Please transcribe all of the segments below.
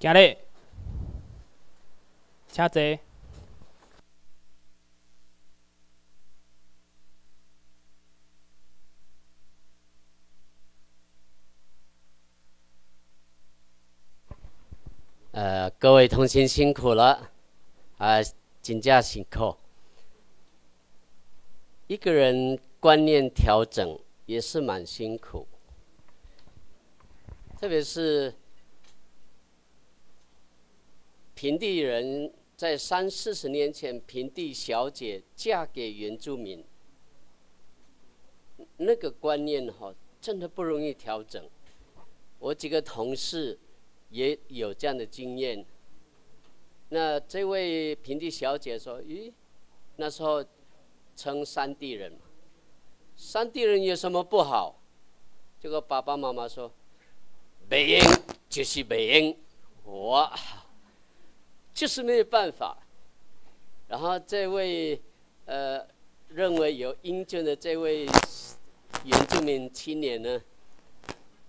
今日，请坐。呃，各位同学辛苦了，啊，请假辛苦。一个人观念调整也是蛮辛苦，特别是平地人在三四十年前，平地小姐嫁给原住民，那个观念哈，真的不容易调整。我几个同事。也有这样的经验。那这位平地小姐说：“咦，那时候称山地人，山地人有什么不好？”这个爸爸妈妈说：“美英就是美英，我就是没有办法。”然后这位呃认为有英俊的这位原住民青年呢，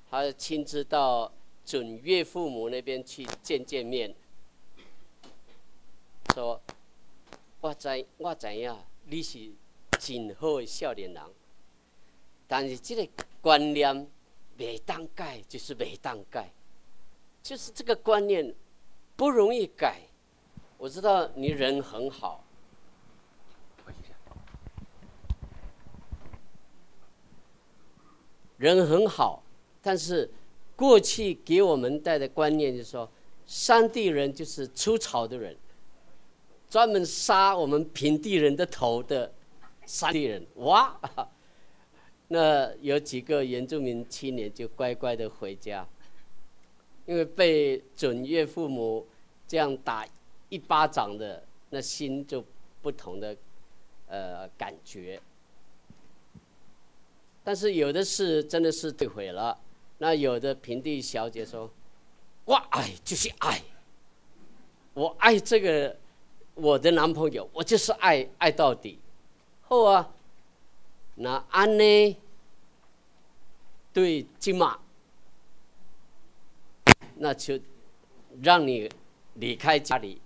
他亲自到。准岳父母那边去见见面，说：“我知我知呀你是真好的少年人，但是这个观念未当改，就是未当改，就是这个观念不容易改。我知道你人很好，人很好，但是。”过去给我们带的观念就是说，山地人就是出草的人，专门杀我们平地人的头的山地人。哇！那有几个原住民青年就乖乖的回家，因为被准岳父母这样打一巴掌的，那心就不同的呃感觉。但是有的是真的是退悔了。那有的平地小姐说：“我爱就是爱，我爱这个我的男朋友，我就是爱爱到底。”后啊，那安呢？对金马，那就让你离开家里，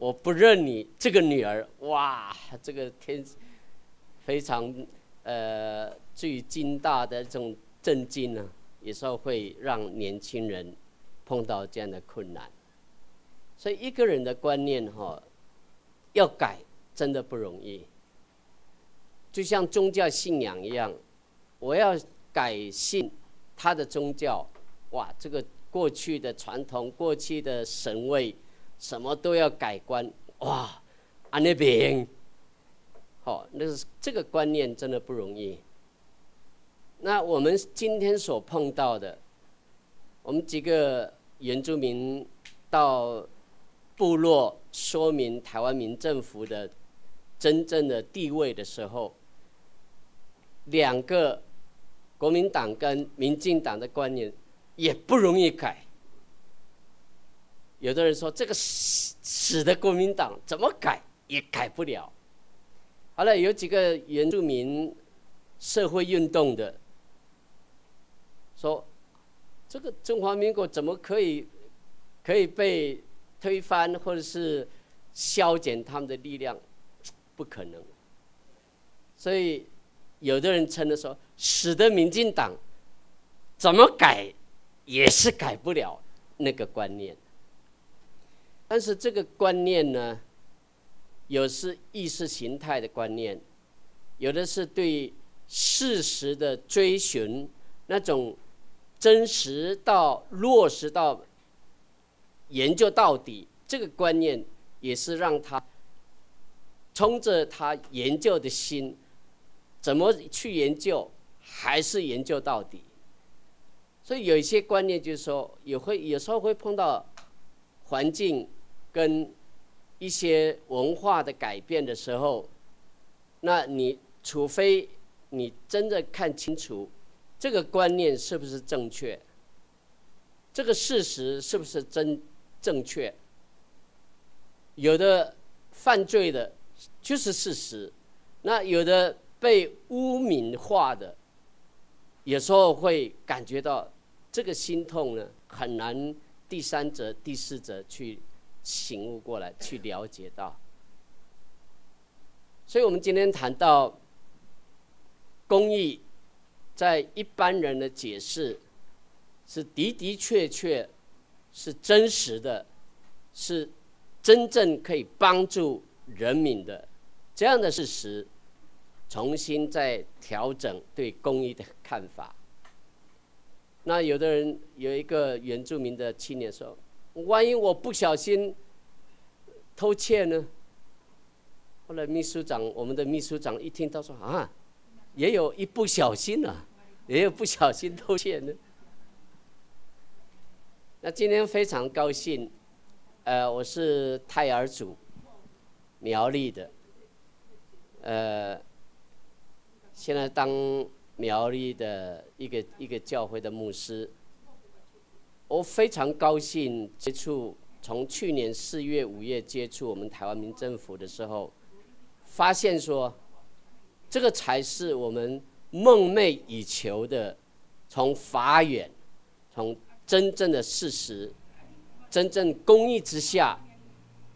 我不认你这个女儿。哇，这个天非常呃最惊大的这种震惊呢。有时候会让年轻人碰到这样的困难，所以一个人的观念哈要改真的不容易。就像宗教信仰一样，我要改信他的宗教，哇，这个过去的传统、过去的神位，什么都要改观，哇，啊那边，好，那是这个观念真的不容易。那我们今天所碰到的，我们几个原住民到部落说明台湾民政府的真正的地位的时候，两个国民党跟民进党的观念也不容易改。有的人说这个死死的国民党怎么改也改不了。好了，有几个原住民社会运动的。说，这个中华民国怎么可以可以被推翻，或者是消减他们的力量？不可能。所以，有的人称的说，使得民进党怎么改也是改不了那个观念。但是这个观念呢，有是意识形态的观念，有的是对事实的追寻那种。真实到落实到研究到底，这个观念也是让他冲着他研究的心，怎么去研究，还是研究到底。所以有一些观念就是说，也会有时候会碰到环境跟一些文化的改变的时候，那你除非你真的看清楚。这个观念是不是正确？这个事实是不是真正确？有的犯罪的就是事实，那有的被污名化的，有时候会感觉到这个心痛呢，很难第三者、第四者去醒悟过来，去了解到。所以我们今天谈到公益，在一般人的解释是的的确确是真实的，是真正可以帮助人民的这样的事实，重新再调整对公益的看法。那有的人有一个原住民的青年说：“万一我不小心偷窃呢？”后来秘书长，我们的秘书长一听，他说：“啊，也有一不小心啊，也有不小心偷窃呢。”那今天非常高兴，呃，我是泰尔族苗栗的，呃，现在当。苗栗的一个一个教会的牧师，我非常高兴接触，从去年四月、五月接触我们台湾民政府的时候，发现说，这个才是我们梦寐以求的，从法远，从真正的事实，真正公益之下，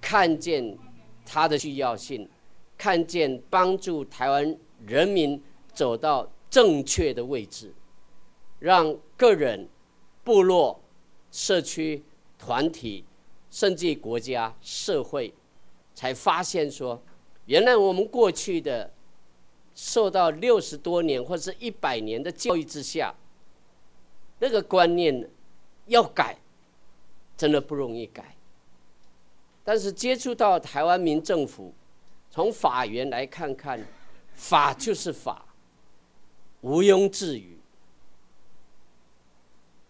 看见它的需要性，看见帮助台湾人民走到。正确的位置，让个人、部落、社区、团体，甚至国家、社会，才发现说，原来我们过去的受到六十多年或者是一百年的教育之下，那个观念要改，真的不容易改。但是接触到台湾民政府，从法源来看看，法就是法。毋庸置疑，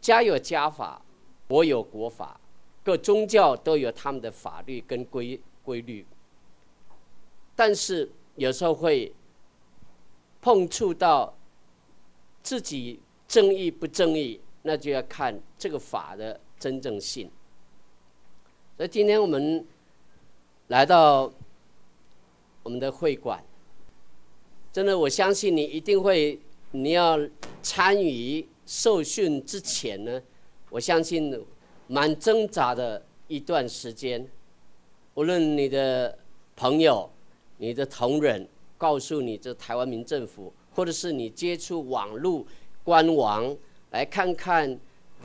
家有家法，国有国法，各宗教都有他们的法律跟规规律。但是有时候会碰触到自己正义不正义，那就要看这个法的真正性。所以今天我们来到我们的会馆，真的，我相信你一定会。你要参与受训之前呢，我相信蛮挣扎的一段时间。无论你的朋友、你的同仁告诉你这台湾民政府，或者是你接触网络官网来看看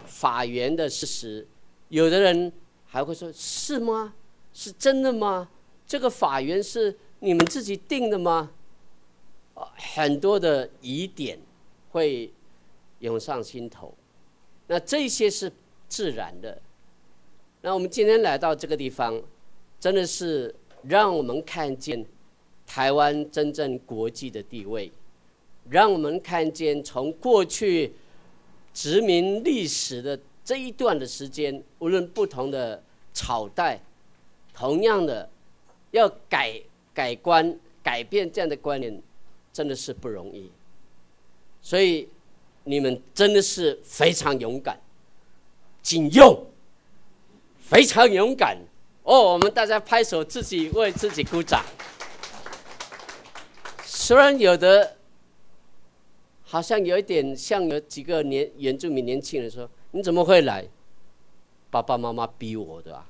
法源的事实，有的人还会说：“是吗？是真的吗？这个法源是你们自己定的吗？”很多的疑点会涌上心头，那这些是自然的。那我们今天来到这个地方，真的是让我们看见台湾真正国际的地位，让我们看见从过去殖民历史的这一段的时间，无论不同的朝代，同样的要改改观、改变这样的观念。真的是不容易，所以你们真的是非常勇敢，仅用非常勇敢哦！我们大家拍手，自己为自己鼓掌。虽然有的好像有一点像有几个年原住民年轻人说：“你怎么会来？爸爸妈妈逼我的啊！”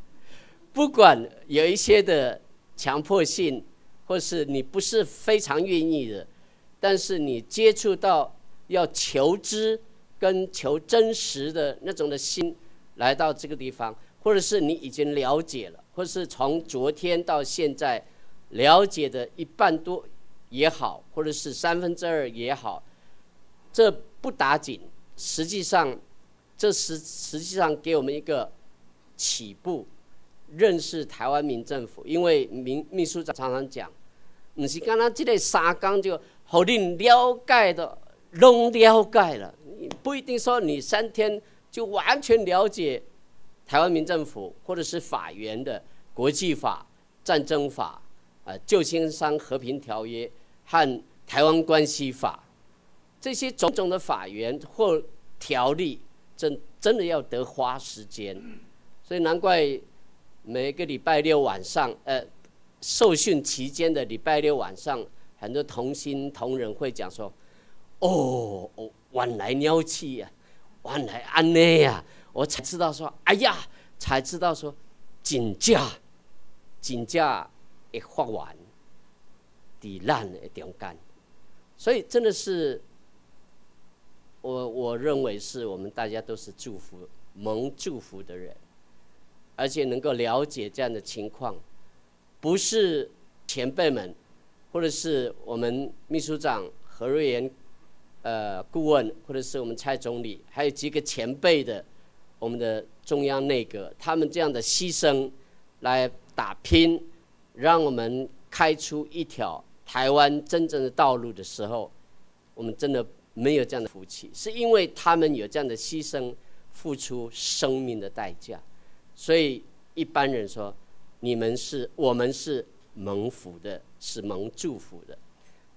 不管有一些的强迫性。或是你不是非常愿意的，但是你接触到要求知跟求真实的那种的心，来到这个地方，或者是你已经了解了，或者是从昨天到现在了解的一半多也好，或者是三分之二也好，这不打紧，实际上这实实际上给我们一个起步。认识台湾民政府，因为民秘书长常常讲，不是刚刚这个三纲就好令了解的，拢了解了，不一定说你三天就完全了解台湾民政府或者是法院的国际法、战争法、啊旧金山和平条约和台湾关系法这些种种的法源或条例，真真的要得花时间，所以难怪。每个礼拜六晚上，呃，受训期间的礼拜六晚上，很多同心同仁会讲说：“哦，哦，晚来鸟气呀，晚来安内呀，我才知道说，哎呀，才知道说，金价，金价会发完，抵烂的中间，所以真的是，我我认为是我们大家都是祝福蒙祝福的人，而且能够了解这样的情况，不是前辈们，或者是我们秘书长何瑞元。呃，顾问或者是我们蔡总理，还有几个前辈的，我们的中央内阁，他们这样的牺牲来打拼，让我们开出一条台湾真正的道路的时候，我们真的没有这样的福气，是因为他们有这样的牺牲，付出生命的代价，所以一般人说，你们是我们是蒙福的，是蒙祝福的，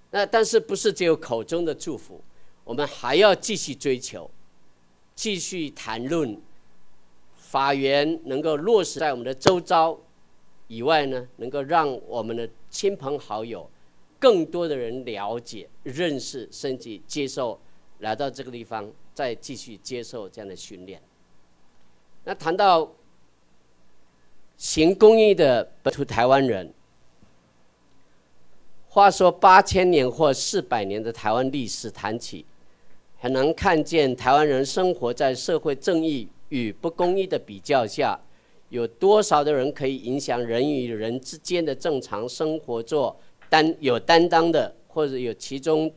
那但是不是只有口中的祝福？我们还要继续追求，继续谈论法源能够落实在我们的周遭以外呢？能够让我们的亲朋好友更多的人了解、认识，甚至接受来到这个地方，再继续接受这样的训练。那谈到行公益的本土台湾人，话说八千年或四百年的台湾历史谈起。很难看见台湾人生活在社会正义与不公义的比较下，有多少的人可以影响人与人之间的正常生活，做担有担当的，或者有其中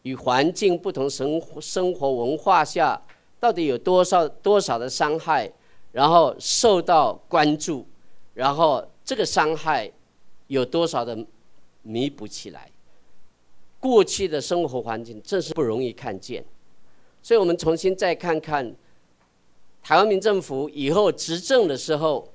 与环境不同生生活文化下，到底有多少多少的伤害，然后受到关注，然后这个伤害有多少的弥补起来？过去的生活环境真是不容易看见，所以我们重新再看看台湾民政府以后执政的时候，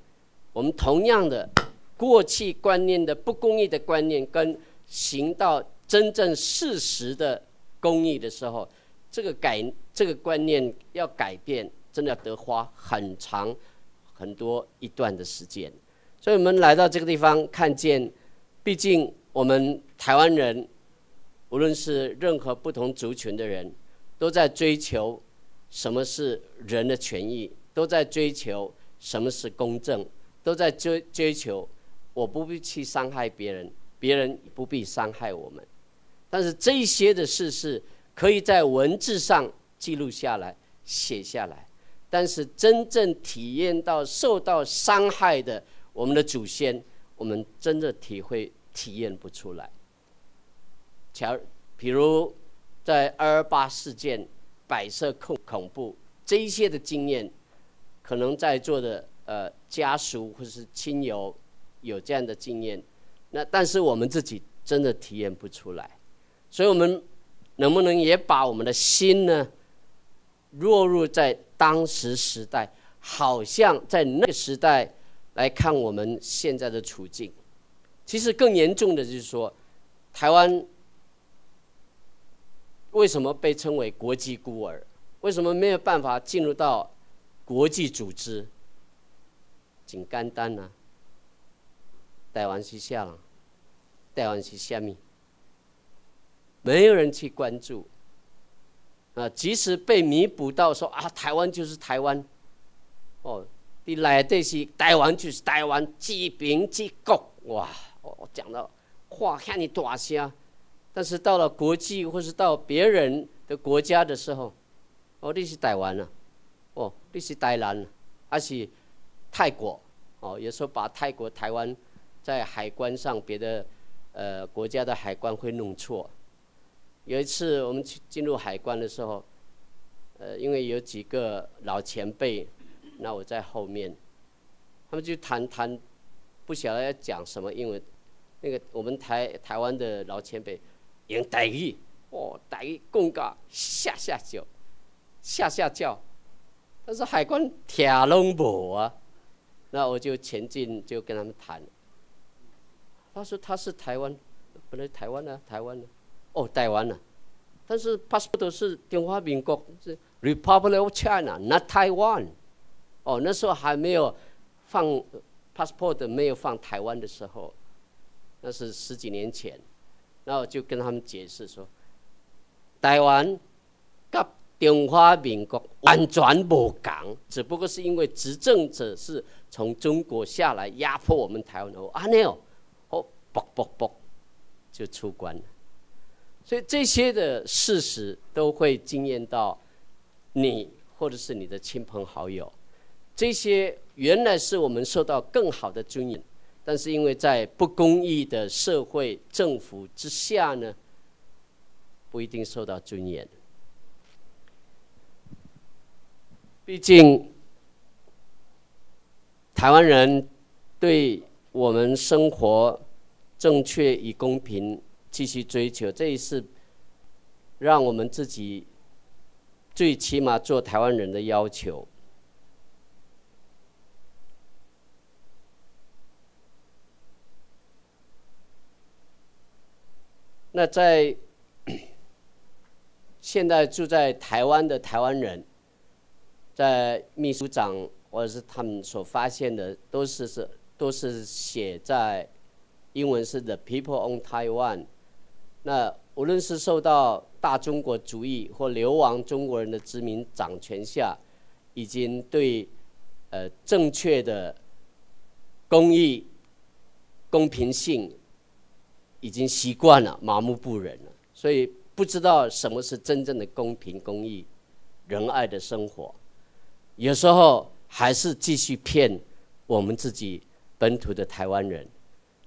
我们同样的过去观念的不公义的观念，跟行到真正事实的公义的时候，这个改这个观念要改变，真的要得花很长很多一段的时间。所以我们来到这个地方，看见，毕竟我们台湾人。无论是任何不同族群的人，都在追求什么是人的权益，都在追求什么是公正，都在追追求我不必去伤害别人，别人不必伤害我们。但是这些的事是可以在文字上记录下来、写下来，但是真正体验到受到伤害的我们的祖先，我们真的体会体验不出来。乔，比如在二二八事件摆设恐恐怖这一些的经验，可能在座的呃家属或者是亲友有这样的经验，那但是我们自己真的体验不出来，所以我们能不能也把我们的心呢落入在当时时代，好像在那个时代来看我们现在的处境？其实更严重的就是说，台湾。为什么被称为国际孤儿？为什么没有办法进入到国际组织？简简单呢？台湾是啥了？台湾是虾米？没有人去关注。啊，即使被弥补到说啊，台湾就是台湾，哦，你来的是台湾就是台湾，几兵几国，哇！我讲到话喊你大声。但是到了国际或是到别人的国家的时候，哦，你是台湾啊，哦，你是台南，还是泰国？哦，有时候把泰国、台湾在海关上别的呃国家的海关会弄错。有一次我们去进入海关的时候，呃，因为有几个老前辈，那我在后面，他们就谈谈，不晓得要讲什么英文，那个我们台台湾的老前辈。用台语，哦，台语讲个下下叫，下下叫，但是海关听拢无啊，那我就前进，就跟他们谈。他说他是台湾，本来台湾呢，台湾呢，哦，台湾呢，但是 passport 是中华民国，是 Republic of China，not Taiwan。哦，那时候还没有放 passport，没有放台湾的时候，那是十几年前。然后就跟他们解释说，台湾跟中华民国完全无讲，只不过是因为执政者是从中国下来压迫我们台湾哦，啊那哦，哦，啵啵啵，就出关了。所以这些的事实都会惊艳到你，或者是你的亲朋好友。这些原来是我们受到更好的尊严，但是因为在不公义的社会政府之下呢，不一定受到尊严。毕竟，台湾人对我们生活正确与公平继续追求，这也是让我们自己最起码做台湾人的要求。那在现在住在台湾的台湾人，在秘书长或者是他们所发现的，都是是都是写在英文是 The People on Taiwan。那无论是受到大中国主义或流亡中国人的殖民掌权下，已经对呃正确的公益、公平性。已经习惯了，麻木不仁了，所以不知道什么是真正的公平、公义、仁爱的生活。有时候还是继续骗我们自己本土的台湾人，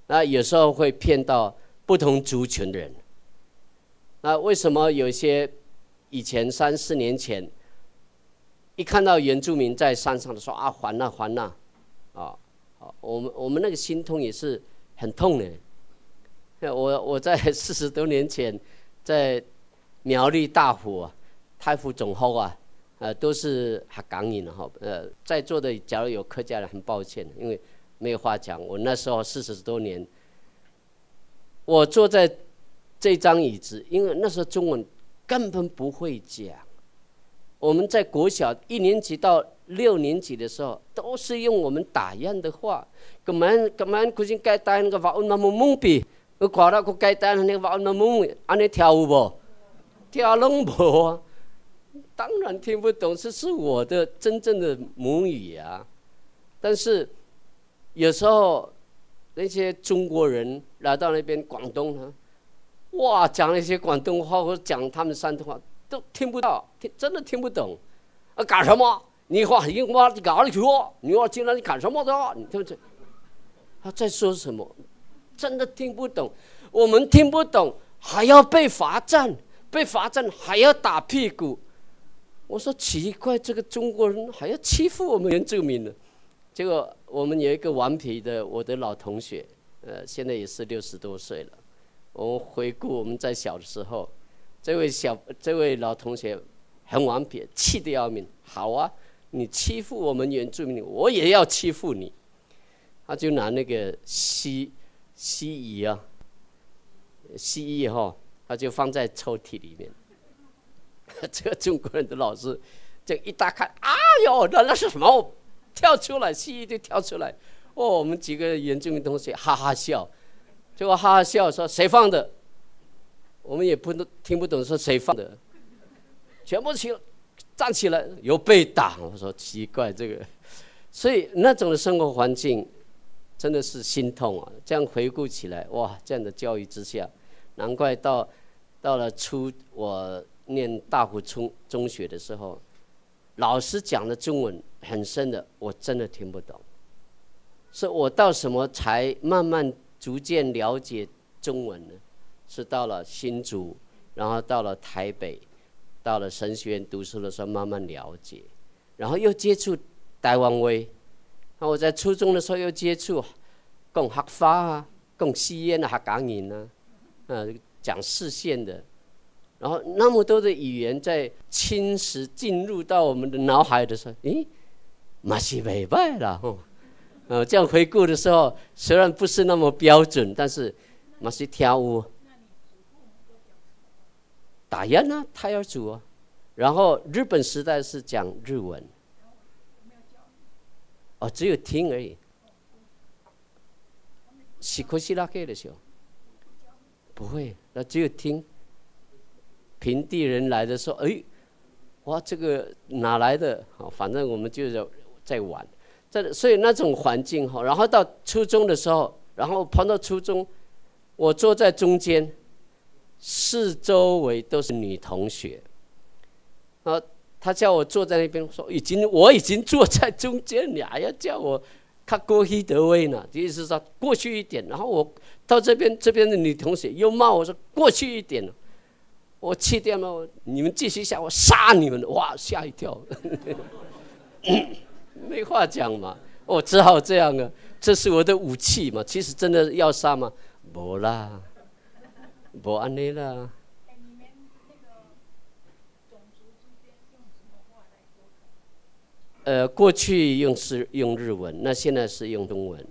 那有时候会骗到不同族群的人。那为什么有些以前三四年前一看到原住民在山上的说啊还呐还呐，啊，我们我们那个心痛也是很痛的。我我在 四十多年前，在苗栗大湖、太湖总后啊，呃，都是哈港人哈，呃，在座的假如有客家人，很抱歉，因为没有话讲。我那时候四十多年，我坐在这张椅子，因为那时候中文根本不会讲。我们在国小一年级到六年级的时候，都是用我们打样的话，干嘛干嘛？可是该打那个话，那么懵逼。我看到个简单，你话那么安尼跳舞不？跳拢无啊！当然听不懂，这是我的真正的母语啊。但是有时候那些中国人来到那边广东啊，哇，讲那些广东话或者讲他们山东话都听不到，听真的听不懂。啊，干什么？你话英话你搞里去？你要进来你干什么的？你听不听？他在说什么？真的听不懂，我们听不懂，还要被罚站，被罚站还要打屁股。我说奇怪，这个中国人还要欺负我们原住民呢？结果我们有一个顽皮的我的老同学，呃，现在也是六十多岁了。我回顾我们在小的时候，这位小这位老同学很顽皮，气得要命。好啊，你欺负我们原住民，我也要欺负你。他就拿那个锡。蜥蜴啊，蜥蜴哈，他就放在抽屉里面。这个中国人的老师，这一打开，哎呦，那那是什么？跳出来，蜥蜴就跳出来。哦，我们几个原住民同学哈哈笑，结果哈哈笑说谁放的？我们也不能听不懂说谁放的，全部起站起来，有被打。我说奇怪这个，所以那种的生活环境。真的是心痛啊！这样回顾起来，哇，这样的教育之下，难怪到到了初我念大湖中中学的时候，老师讲的中文很深的，我真的听不懂。是我到什么才慢慢逐渐了解中文呢？是到了新竹，然后到了台北，到了神学院读书的时候慢慢了解，然后又接触台湾威。那我在初中的时候又接触讲黑话啊，讲吸烟的客家人啊，呃，讲视线的，然后那么多的语言在侵蚀进入到我们的脑海的时候，咦，马西尾拜了吼，呃，这样回顾的时候，虽然不是那么标准，但是马西跳舞，打雁啊，他要煮啊，然后日本时代是讲日文。哦，只有听而已。西科西拉克的时候，不会，那只有听。平地人来的时候，哎，哇，这个哪来的？好，反正我们就是在玩，这所以那种环境哈。然后到初中的时候，然后跑到初中，我坐在中间，四周围都是女同学。啊，他叫我坐在那边，说已经我已经坐在中间，你还要叫我看过去德威呢？意思是说过去一点。然后我到这边，这边的女同学又骂我说过去一点。我气掉了，你们继续下，我杀你们！哇，吓一跳，没话讲嘛，我只好这样啊，这是我的武器嘛。其实真的要杀吗？不啦，不安尼啦。呃，过去用是用日文，那现在是用中文，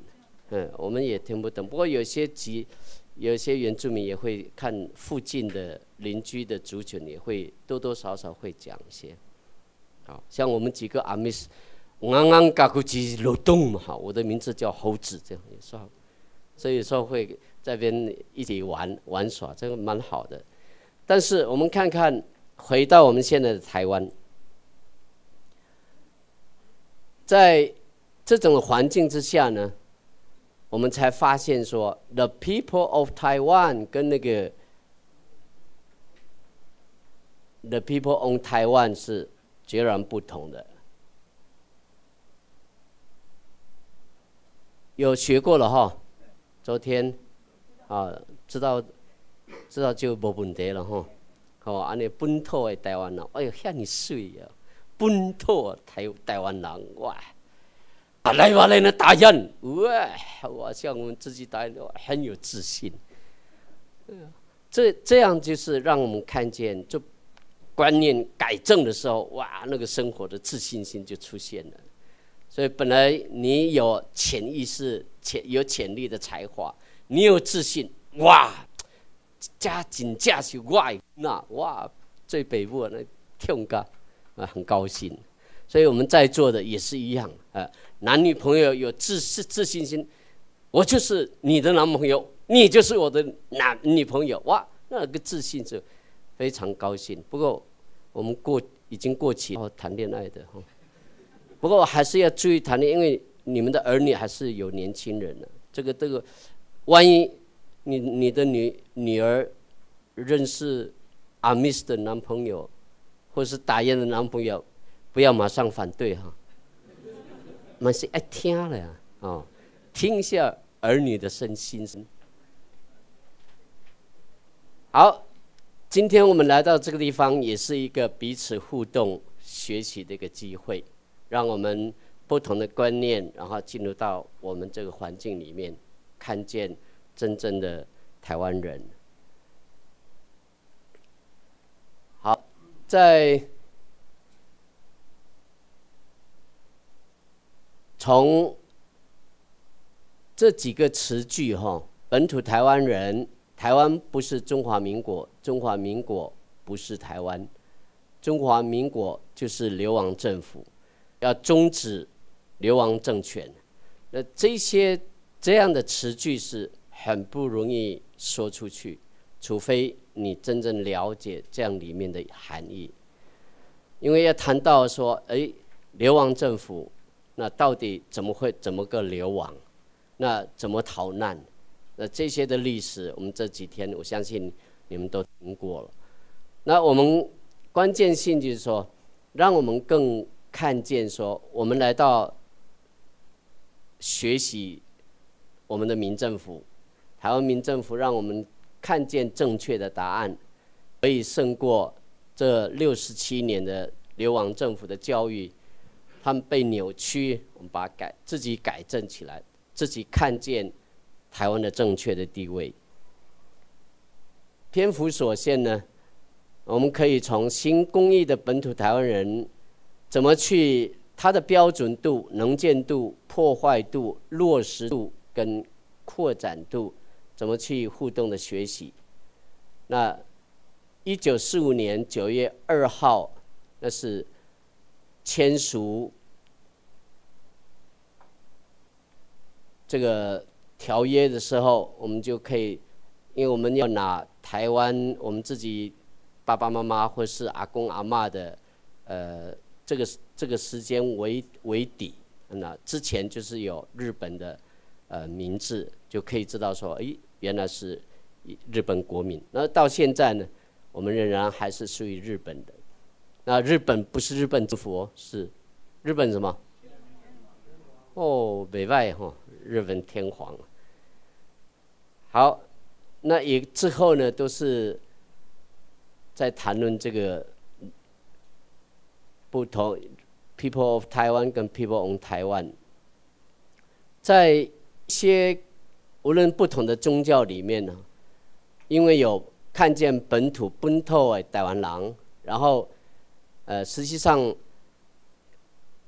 嗯，我们也听不懂。不过有些集。有些原住民也会看附近的邻居的族群，也会多多少少会讲一些。好像我们几个阿密斯，刚刚嘎咕叽劳动嘛，哈，我的名字叫猴子，这样也算。所以说会在边一起玩玩耍，这个蛮好的。但是我们看看，回到我们现在的台湾，在这种环境之下呢？我们才发现说，the people of Taiwan 跟那个 the people on Taiwan 是截然不同的。有学过了哈，昨天啊，知道知道就无问题了哈。哦，安尼本土的台湾人，哎呦，遐尼水啊！本土台台湾人哇！来吧，来那答应，哇！我像我们自己答应，很有自信。这这样就是让我们看见，就观念改正的时候，哇，那个生活的自信心就出现了。所以本来你有潜意识、潜有潜力的才华，你有自信，哇，加紧加起哇那哇，最北部那跳高啊，很高兴。所以我们在座的也是一样啊。男女朋友有自自自信心，我就是你的男朋友，你就是我的男女朋友，哇，那个自信就非常高兴。不过我们过已经过期哦，谈恋爱的哈。不过还是要注意谈恋爱，因为你们的儿女还是有年轻人的。这个这个，万一你你的女女儿认识阿 miss 的男朋友，或是打烟的男朋友，不要马上反对哈。们是爱听了呀，哦，听一下儿女的声心声。好，今天我们来到这个地方，也是一个彼此互动、学习的一个机会，让我们不同的观念，然后进入到我们这个环境里面，看见真正的台湾人。好，在。从这几个词句哈，本土台湾人，台湾不是中华民国，中华民国不是台湾，中华民国就是流亡政府，要终止流亡政权。那这些这样的词句是很不容易说出去，除非你真正了解这样里面的含义。因为要谈到说，哎，流亡政府。那到底怎么会怎么个流亡？那怎么逃难？那这些的历史，我们这几天我相信你们都听过了。那我们关键性就是说，让我们更看见说，我们来到学习我们的民政府，台湾民政府让我们看见正确的答案，可以胜过这六十七年的流亡政府的教育。他们被扭曲，我们把改自己改正起来，自己看见台湾的正确的地位。篇幅所限呢，我们可以从新公益的本土台湾人怎么去它的标准度、能见度、破坏度、落实度跟扩展度，怎么去互动的学习。那一九四五年九月二号，那是。签署这个条约的时候，我们就可以，因为我们要拿台湾我们自己爸爸妈妈或是阿公阿妈的呃这个这个时间为为底，那之前就是有日本的呃名字，就可以知道说，哎，原来是日本国民。那到现在呢，我们仍然还是属于日本的。那日本不是日本政府，是日本什么？哦，北外哈，日本天皇。好，那也之后呢，都是在谈论这个不同 people of Taiwan 跟 people on Taiwan，在些无论不同的宗教里面呢，因为有看见本土本土的台湾人，然后呃，实际上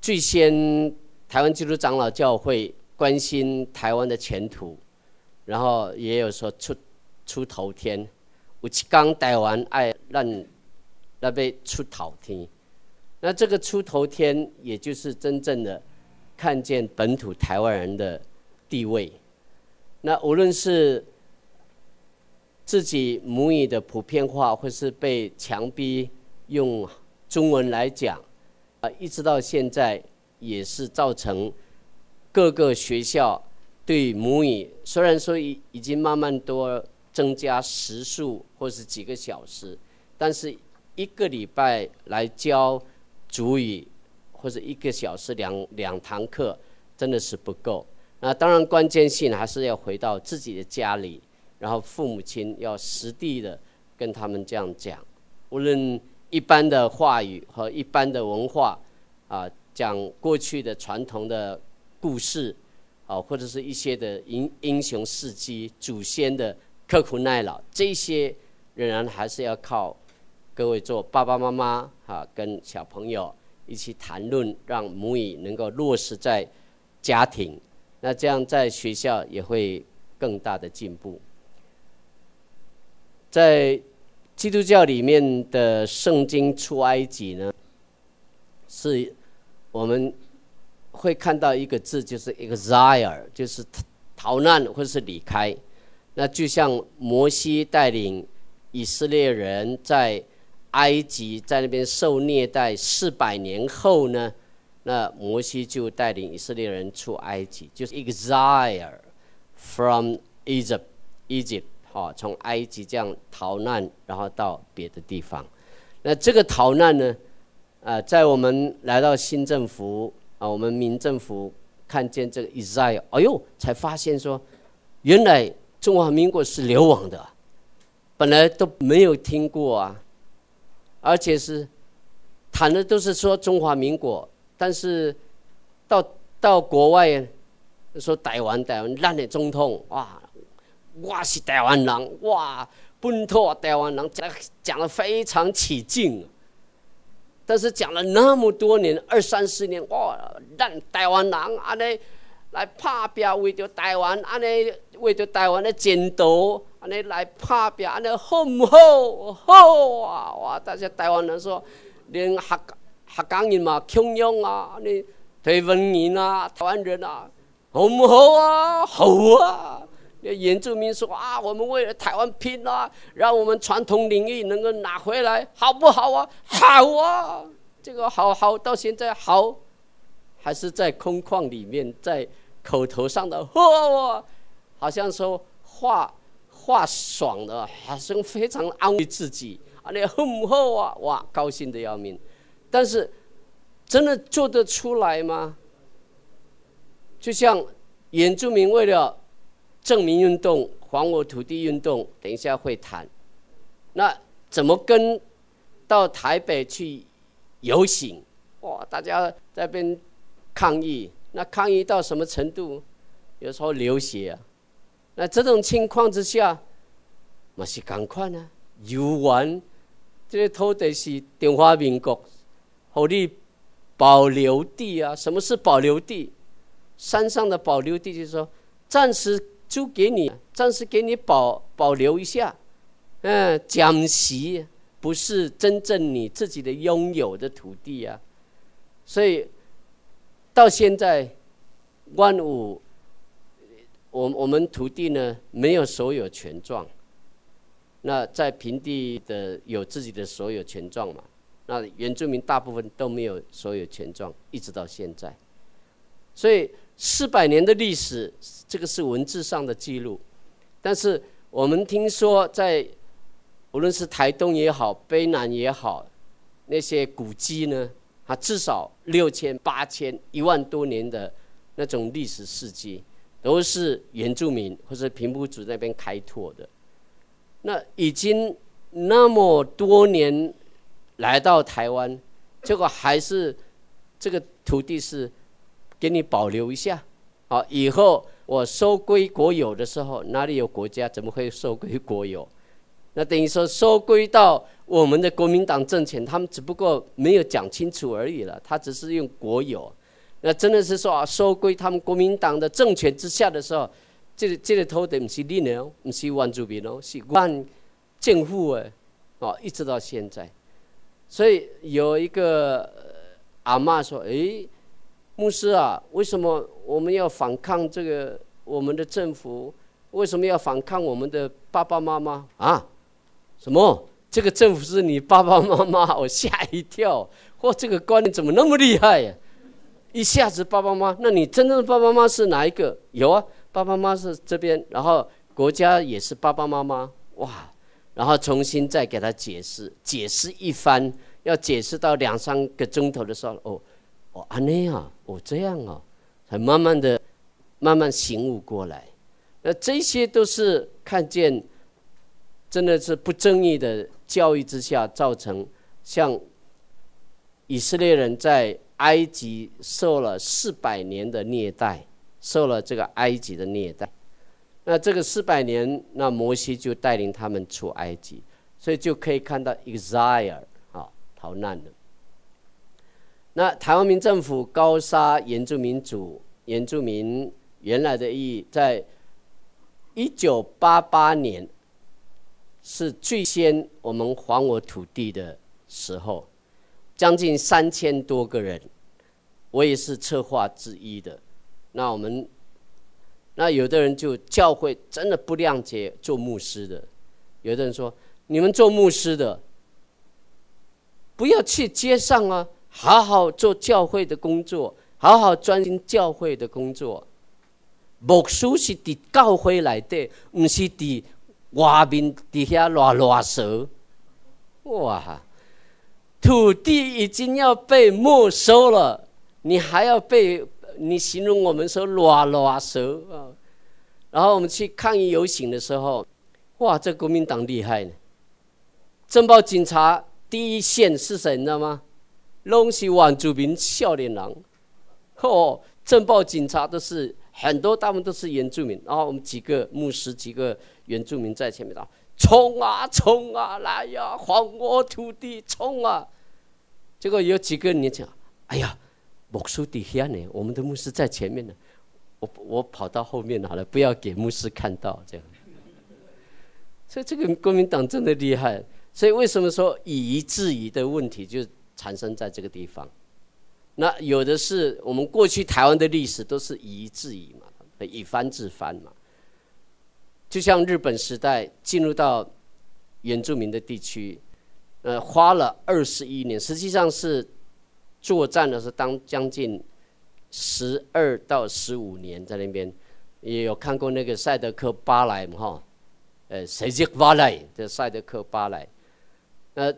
最先。台湾基督长老教会关心台湾的前途，然后也有说出出头天，我刚台湾爱让那边出头天，那这个出头天，也就是真正的看见本土台湾人的地位。那无论是自己母语的普遍化，或是被强逼用中文来讲，啊，一直到现在。也是造成各个学校对母语虽然说已已经慢慢多增加时数或是几个小时，但是一个礼拜来教主语或者一个小时两两堂课真的是不够。那当然关键性还是要回到自己的家里，然后父母亲要实地的跟他们这样讲，无论一般的话语和一般的文化啊。讲过去的传统的故事，啊，或者是一些的英英雄事迹、祖先的刻苦耐劳，这些仍然还是要靠各位做爸爸妈妈啊，跟小朋友一起谈论，让母语能够落实在家庭，那这样在学校也会更大的进步。在基督教里面的圣经出埃及呢，是。我们会看到一个字，就是 exile，就是逃难或者是离开。那就像摩西带领以色列人在埃及在那边受虐待四百年后呢，那摩西就带领以色列人出埃及，就是 exile from Egypt，Egypt，好，从埃及这样逃难，然后到别的地方。那这个逃难呢？啊，在我们来到新政府啊，我们民政府看见这个 exile，哎呦，才发现说，原来中华民国是流亡的，本来都没有听过啊，而且是谈的都是说中华民国，但是到到国外说台湾台湾咱的总统哇，我是台湾人哇，本土台湾人讲讲的非常起劲。但是讲了那么多年，二三十年，哇，让台湾人安尼来拍拼，为着台湾安尼，为着台湾的前途，安尼来拍拼，安尼好唔好？好啊！哇，大家台湾人说，连客客家人嘛，穷养啊，你台湾人啊，台湾人啊，好唔好啊？好啊！那原住民说啊，我们为了台湾拼啊，让我们传统领域能够拿回来，好不好啊？好啊，这个好好到现在好，还是在空旷里面，在口头上的嚯，好像说话话爽的，好像非常安慰自己啊，你很好啊，哇，高兴的要命。但是真的做得出来吗？就像原住民为了。证明运动、还我土地运动，等一下会谈。那怎么跟到台北去游行？哇，大家在边抗议，那抗议到什么程度？有时候流血啊。那这种情况之下，嘛是赶快呢？游玩，这个土地是中华民国，好的保留地啊。什么是保留地？山上的保留地就是说，暂时。租给你暂时给你保保留一下，嗯，暂时不是真正你自己的拥有的土地啊，所以到现在万物，我我们土地呢没有所有权状，那在平地的有自己的所有权状嘛，那原住民大部分都没有所有权状，一直到现在。所以四百年的历史，这个是文字上的记录。但是我们听说，在无论是台东也好，卑南也好，那些古迹呢，啊，至少六千、八千、一万多年的那种历史事迹，都是原住民或者平埔族那边开拓的。那已经那么多年来到台湾，结果还是这个土地是给你保留一下，啊，以后。我收归国有的时候，哪里有国家？怎么会收归国有？那等于说收归到我们的国民党政权，他们只不过没有讲清楚而已了。他只是用国有，那真的是说啊，收归他们国民党的政权之下的时候，这这个头的不是你哦，不是万住民哦，是万政府哎，哦，一直到现在。所以有一个阿妈说：“哎。”牧师啊，为什么我们要反抗这个我们的政府？为什么要反抗我们的爸爸妈妈啊？什么？这个政府是你爸爸妈妈？我吓一跳！嚯，这个观念怎么那么厉害呀？一下子爸爸妈妈，那你真正的爸爸妈妈是哪一个？有啊，爸爸妈妈是这边，然后国家也是爸爸妈妈。哇！然后重新再给他解释，解释一番，要解释到两三个钟头的时候，哦。哦，安内啊，哦这样啊，才慢慢的、慢慢醒悟过来。那这些都是看见，真的是不正义的教育之下造成，像以色列人在埃及受了四百年的虐待，受了这个埃及的虐待。那这个四百年，那摩西就带领他们出埃及，所以就可以看到 exile 啊，逃难的。那台湾民政府高沙原住民族原住民原来的意义，在一九八八年是最先我们还我土地的时候，将近三千多个人，我也是策划之一的。那我们那有的人就教会真的不谅解做牧师的，有的人说你们做牧师的不要去街上啊。好好做教会的工作，好好专心教会的工作。牧师是伫教会来的，不是伫外面底下乱乱说。哇！土地已经要被没收了，你还要被你形容我们说乱乱说啊？然后我们去抗议游行的时候，哇，这国民党厉害呢！政报警察第一线是谁？你知道吗？拢是原住民少年人，哦，镇暴警察都是很多，大部分都是原住民。然后我们几个牧师，几个原住民在前面打，冲啊冲啊，来呀，还我土地，冲啊！结果有几个人讲，哎呀，牧师底下呢，我们的牧师在前面呢，我我跑到后面好了，不要给牧师看到这样。所以这个国民党真的厉害。所以为什么说以夷制夷的问题就？产生在这个地方，那有的是我们过去台湾的历史都是以夷制夷嘛，以藩制藩嘛。就像日本时代进入到原住民的地区，呃，花了二十一年，实际上是作战的是当将近十二到十五年在那边，也有看过那个赛德克巴莱嘛哈，呃，谁叫巴莱的赛德克巴莱，那，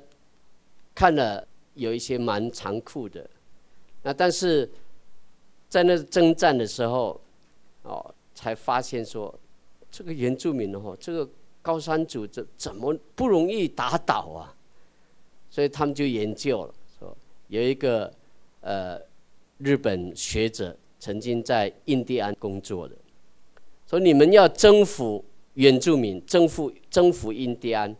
看了。有一些蛮残酷的，那但是在那征战的时候，哦，才发现说这个原住民哦，这个高山族怎怎么不容易打倒啊？所以他们就研究了，说有一个呃日本学者曾经在印第安工作的，说你们要征服原住民，征服征服印第安，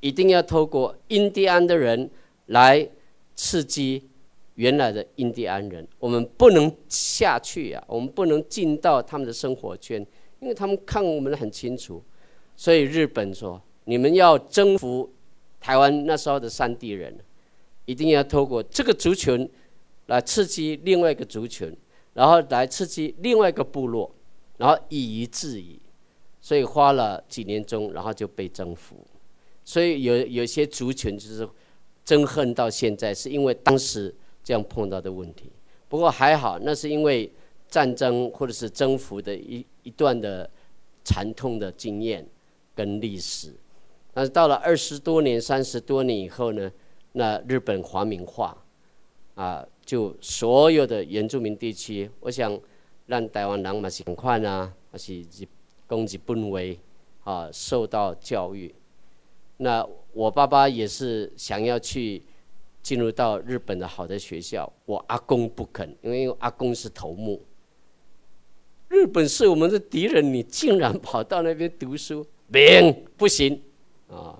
一定要透过印第安的人来。刺激原来的印第安人，我们不能下去啊！我们不能进到他们的生活圈，因为他们看我们很清楚。所以日本说：“你们要征服台湾那时候的山地人，一定要透过这个族群来刺激另外一个族群，然后来刺激另外一个部落，然后以夷制夷。所以花了几年中，然后就被征服。所以有有些族群就是。憎恨到现在，是因为当时这样碰到的问题。不过还好，那是因为战争或者是征服的一一段的惨痛的经验跟历史。但是到了二十多年、三十多年以后呢，那日本华民化，啊，就所有的原住民地区，我想让台湾人嘛是很快啊，还是日攻日本为啊受到教育。那我爸爸也是想要去进入到日本的好的学校，我阿公不肯，因为阿公是头目。日本是我们的敌人，你竟然跑到那边读书，明不行啊，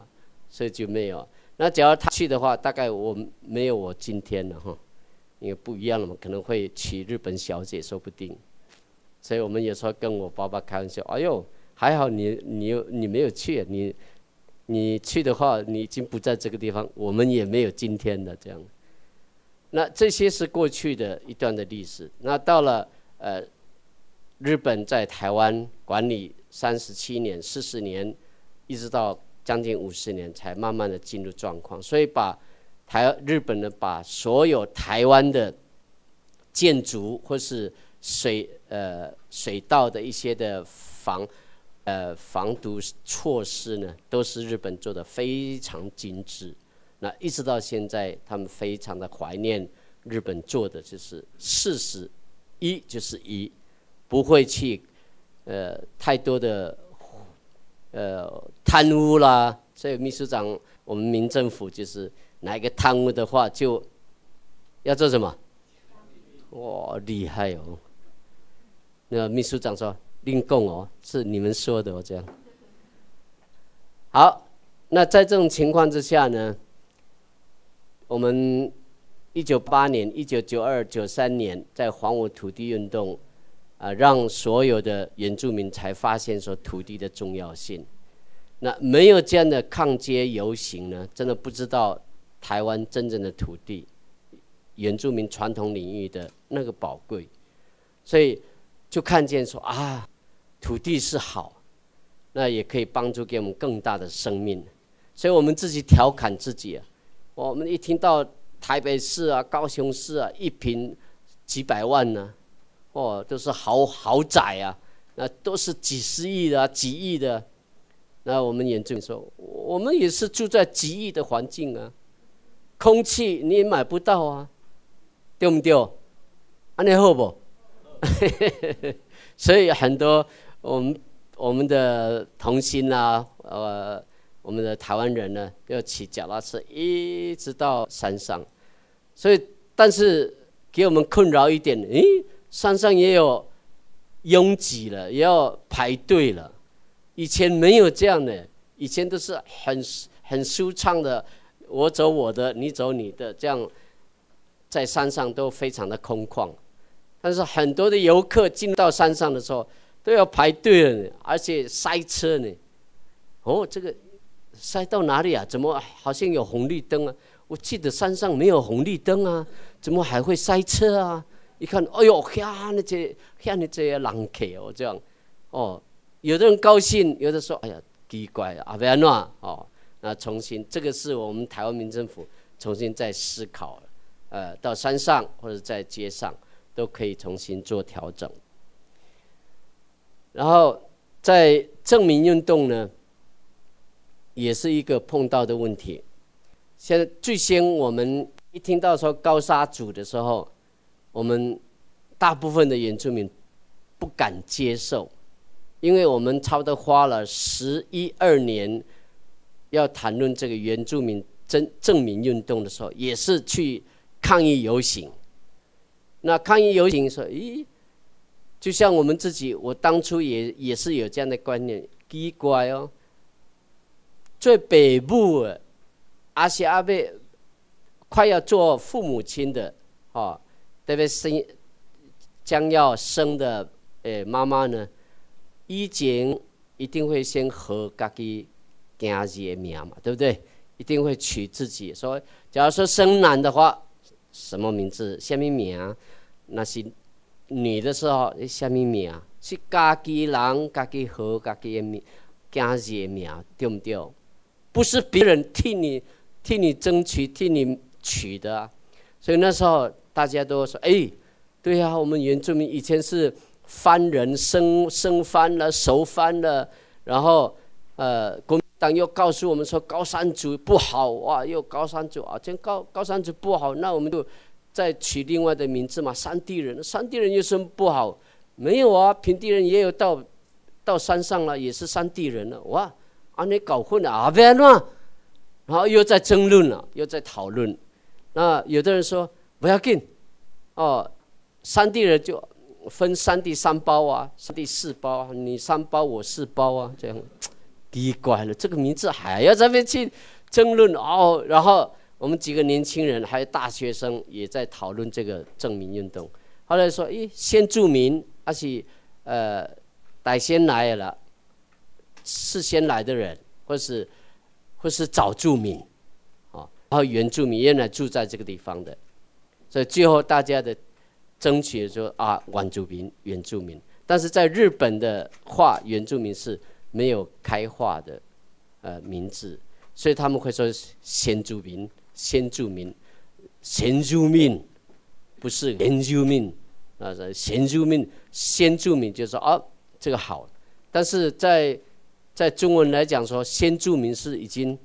所以就没有。那假如他去的话，大概我没有我今天了哈，因为不一样了嘛，可能会娶日本小姐说不定。所以我们有时候跟我爸爸开玩笑，哎呦，还好你你你没有去，你。你去的话，你已经不在这个地方，我们也没有今天的这样。那这些是过去的一段的历史。那到了呃，日本在台湾管理三十七年、四十年，一直到将近五十年，才慢慢的进入状况。所以把台日本呢，把所有台湾的建筑或是水呃水道的一些的防。呃，防毒措施呢，都是日本做的非常精致。那一直到现在，他们非常的怀念日本做的，就是事实一就是一，不会去呃太多的呃贪污啦。所以秘书长，我们民政府就是哪一个贪污的话，就要做什么？哇，厉害哦！那秘书长说。另供哦，是你们说的哦，这样。好，那在这种情况之下呢，我们一九八年、一九九二、九三年在还我土地运动，啊，让所有的原住民才发现说土地的重要性。那没有这样的抗街游行呢，真的不知道台湾真正的土地，原住民传统领域的那个宝贵，所以就看见说啊。土地是好，那也可以帮助给我们更大的生命，所以我们自己调侃自己啊。我们一听到台北市啊、高雄市啊，一平几百万呢，哦，都是豪豪宅啊，那都是几十亿的、几亿的。那我们眼中说，我们也是住在几亿的环境啊，空气你也买不到啊，对不对？安尼好不？所以很多。我们我们的童心呐，呃，我们的台湾人呢，要骑脚踏车一直到山上，所以但是给我们困扰一点，诶，山上也有拥挤了，也要排队了。以前没有这样的，以前都是很很舒畅的，我走我的，你走你的，这样在山上都非常的空旷。但是很多的游客进到山上的时候。都要排队了，而且塞车呢。哦，这个塞到哪里啊？怎么好像有红绿灯啊？我记得山上没有红绿灯啊，怎么还会塞车啊？一看，哎呦，吓那这，看那这些人客哦，这样，哦，有的人高兴，有的说，哎呀，奇怪啊，不要乱哦。那重新，这个是我们台湾民政府重新在思考，呃，到山上或者在街上都可以重新做调整。然后在证明运动呢，也是一个碰到的问题。现在最先我们一听到说高沙组的时候，我们大部分的原住民不敢接受，因为我们差不多花了十一二年要谈论这个原住民证证明运动的时候，也是去抗议游行。那抗议游行说，咦？就像我们自己，我当初也也是有这样的观念，奇怪哦。最北部，阿西阿贝快要做父母亲的，哦，特别生将要生的诶妈妈呢，以前一定会先和家己家己的名嘛，对不对？一定会取自己说，假如说生男的话，什么名字？什么名？那是。女的时候，什么名？是家己人、家己和家己的名、家己的名，对不对？不是别人替你替你争取，替你取的。所以那时候大家都说：“哎，对呀，我们原住民以前是番人，生生番了，熟番了。然后，呃，国民党又告诉我们说高山族不好哇，又高山族啊，这高高山族不好，那我们就再取另外的名字嘛，山地人。山地人有什么不好？没有啊，平地人也有到到山上了，也是山地人了。哇，啊，你搞混了啊，别乱。然后又在争论了，又在讨论。那有的人说不要紧，哦，山地人就分山地三包啊，山地四包啊，你三包我四包啊，这样奇怪了，这个名字还要这边去争论哦。然后我们几个年轻人还有大学生也在讨论这个证明运动。后来说，咦，先住民，而且呃，带先来了，事先来的人，或是或是早住民。然后原住民原来住在这个地方的，所以最后大家的争取说啊，原住民，原住民。但是在日本的话，原住民是没有开化的呃名字，所以他们会说先住民，先住民，先住民，不是原住民啊，先住民，先住民就是说哦，这个好。但是在在中文来讲说，先住民是已经，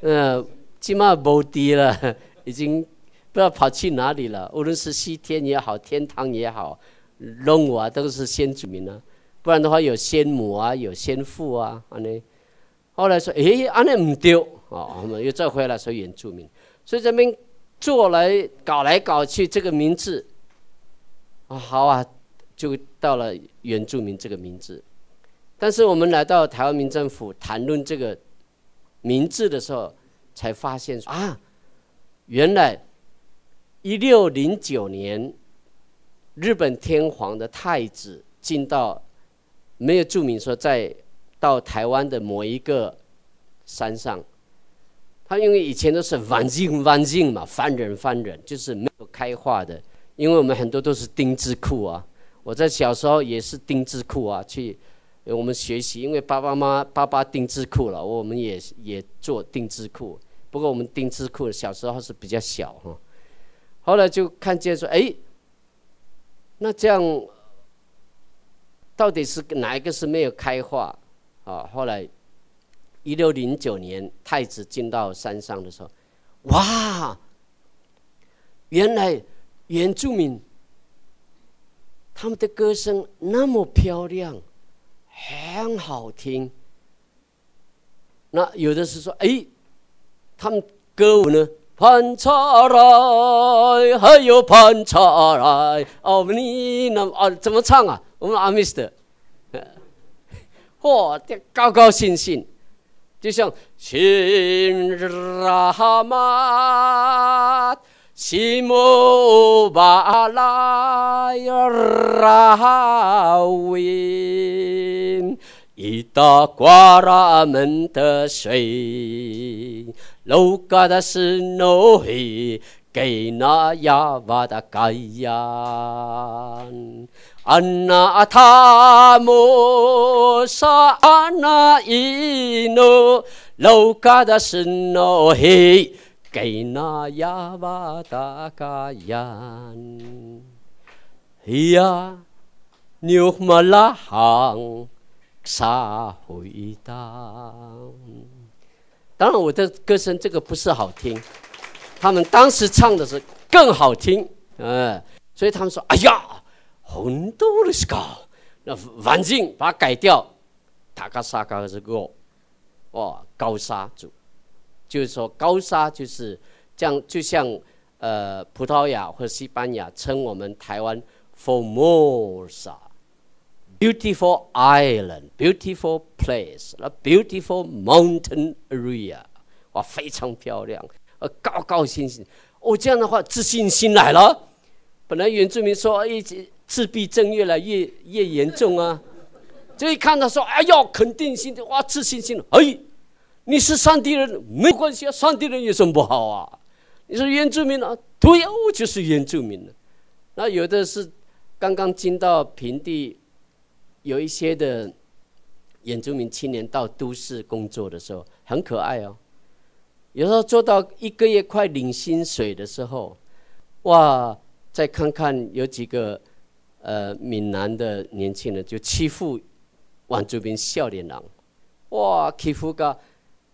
呃。起码无敌了，已经不知道跑去哪里了。无论是西天也好，天堂也好，龙啊都是先住民啊。不然的话，有先母啊，有先父啊，安尼。后来说，诶，安尼唔丢哦，我们又再回来说原住民。所以这边做来搞来搞去，这个名字啊，好啊，就到了原住民这个名字。但是我们来到台湾民政府谈论这个名字的时候，才发现啊，原来一六零九年，日本天皇的太子进到，没有注明说在到台湾的某一个山上，他因为以前都是 vanding 境 a 境嘛，番人番人就是没有开化的，因为我们很多都是丁字裤啊，我在小时候也是丁字裤啊去。我们学习，因为爸爸妈妈爸爸钉字裤了，我们也也做钉字裤。不过我们钉字裤小时候是比较小哈，后来就看见说，哎，那这样到底是哪一个是没有开化啊？后来一六零九年太子进到山上的时候，哇，原来原住民他们的歌声那么漂亮，很好听。那有的是说，哎。他们歌舞呢？盘查来，还有盘查来，哦，你那啊，怎么唱啊？我们阿弥陀，嚯，这高高兴兴，就像新拉玛，西木巴拉拉维，一大瓜拉门的水。楼嘎的是诺黑，给那亚瓦的盖亚，安那塔莫沙安那伊诺，楼嘎的是诺黑，给那亚瓦的盖亚，呀，牛马拉行，沙回荡。当然，我的歌声这个不是好听，他们当时唱的是更好听，嗯，所以他们说：“哎呀，很多的是高，那环境把它改掉，塔卡沙嘎是个，哇，高沙族，就是说高沙就是这样，就像呃葡萄牙或西班牙称我们台湾 Formosa。” Beautiful island, beautiful place, a beautiful mountain area，哇，非常漂亮，呃，高高兴兴。哦，这样的话，自信心来了。本来原住民说，一直自闭症越来越越严重啊。这一看到说，哎呦，肯定性的，哇，自信心了。哎，你是上帝人，没关系啊，上帝人有什么不好啊？你说原住民啊，对呀，我就是原住民了。那有的是刚刚进到平地。有一些的原住民青年到都市工作的时候很可爱哦，有时候做到一个月快领薪水的时候，哇！再看看有几个呃闽南的年轻人就欺负王祖斌笑脸郎，哇！欺负个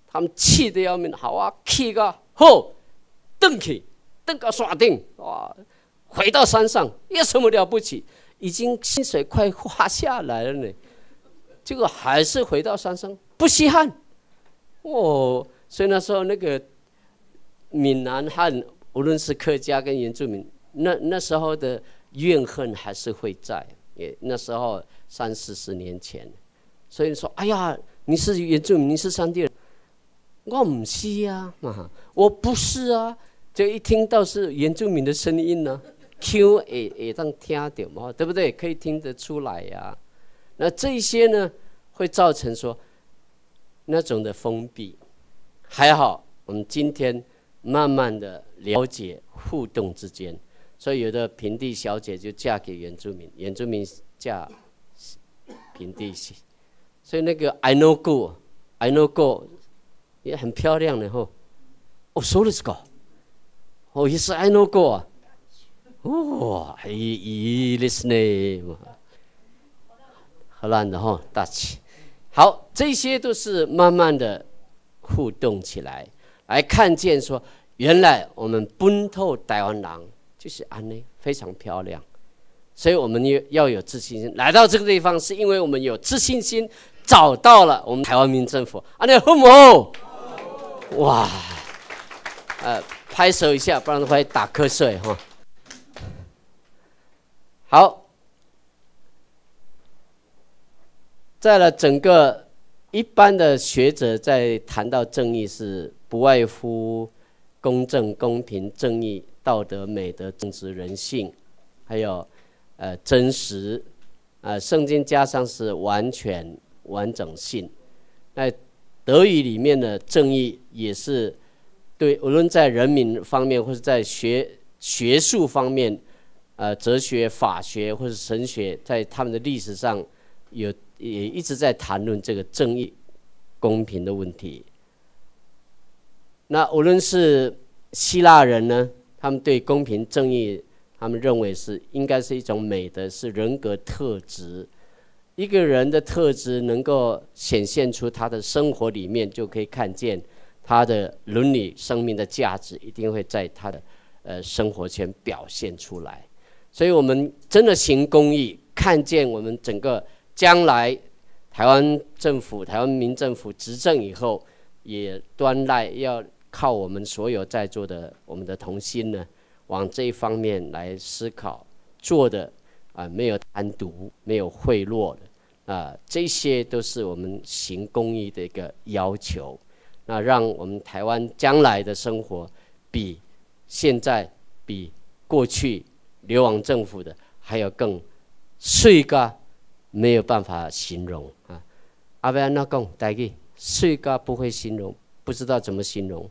他们气得要命，好啊，气个好，瞪起，瞪个耍定，哇！回到山上有什么了不起？已经薪水快花下来了呢，结果还是回到山上不稀罕，哦。所以那时候那个闽南汉，无论是客家跟原住民，那那时候的怨恨还是会在。也那时候三四十年前，所以说，哎呀，你是原住民，你是山地人，我不是啊，嘛，我不是啊。就一听到是原住民的声音呢，Q 也也当听到嘛，对不对？可以听得出来呀。那这些呢，会造成说那种的封闭。还好，我们今天慢慢的了解互动之间，所以有的平地小姐就嫁给原住民，原住民嫁平地，所以那个 I know go，I know go 也很漂亮的吼。哦，说的是个，哦也是 I know go 啊，哦，咦咦，listen 嘛，荷兰的哈大气，好，这些都是慢慢的。互动起来，来看见说，原来我们奔透台湾狼就是安内非常漂亮，所以我们要要有自信心。来到这个地方，是因为我们有自信心，找到了我们台湾民政府。安内好唔哇，呃，拍手一下，不然的话打瞌睡哈。好，在了整个。一般的学者在谈到正义，是不外乎公正、公平、正义、道德、美德、正直、人性，还有呃真实，呃圣经加上是完全完整性。那德语里面的正义也是对，无论在人民方面，或者在学学术方面，呃哲学、法学或者神学，在他们的历史上有。也一直在谈论这个正义、公平的问题。那无论是希腊人呢，他们对公平正义，他们认为是应该是一种美德，是人格特质。一个人的特质能够显现出他的生活里面，就可以看见他的伦理、生命的价值，一定会在他的呃生活圈表现出来。所以，我们真的行公益，看见我们整个。将来台湾政府、台湾民政府执政以后，也端赖要靠我们所有在座的我们的同心呢，往这一方面来思考，做的啊没有贪渎、没有贿赂的啊，这些都是我们行公益的一个要求。那让我们台湾将来的生活比现在、比过去流亡政府的还要更税高。没有办法形容啊！阿伯安那讲，大家睡觉不会形容，不知道怎么形容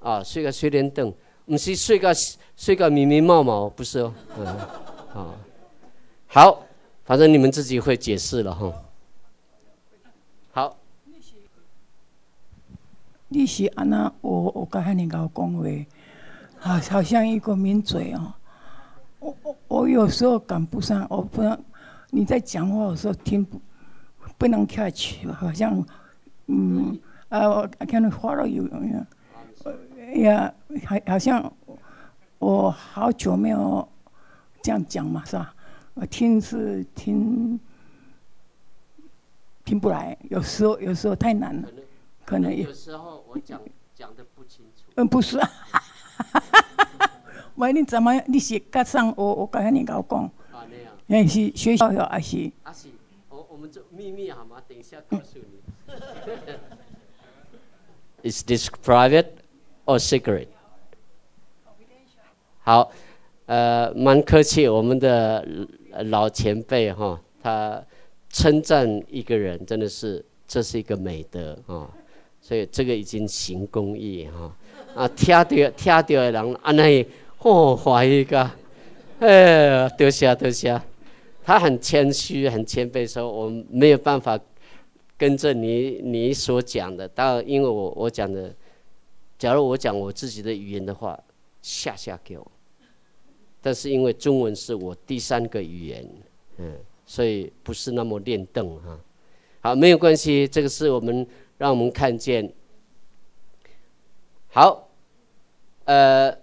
啊，睡个睡莲凳，不是睡个睡个迷迷冒冒，不是哦。嗯，啊，好，反正你们自己会解释了哈。好。你是安那？我我刚才你跟我讲话，好，好像一个名嘴哦。我我我有时候赶不上，我不能你在讲话的时候听不不能 catch，好像嗯啊，我看你话呀，好好像我好久没有这样讲嘛，是吧？我听是听听不来，有时候有时候太难了，可能有时候我讲讲的不清楚。嗯，不是。喂，你怎么？你是刚上我我刚才你跟我讲，啊那样，那是学校的还是？啊是，我我们做秘密好吗？等一下告诉你。Is this private or secret？好，呃，蛮客气，我们的老前辈哈，他称赞一个人真的是这是一个美德啊，所以这个已经行公益哈，啊，听到听到的人安尼。哦，怀疑个，哎，多谢多谢。他很谦虚，很谦卑，说我没有办法跟着你你所讲的，当然因为我我讲的，假如我讲我自己的语言的话，下下给我。但是因为中文是我第三个语言，嗯，所以不是那么练邓哈。好，没有关系，这个是我们让我们看见。好，呃，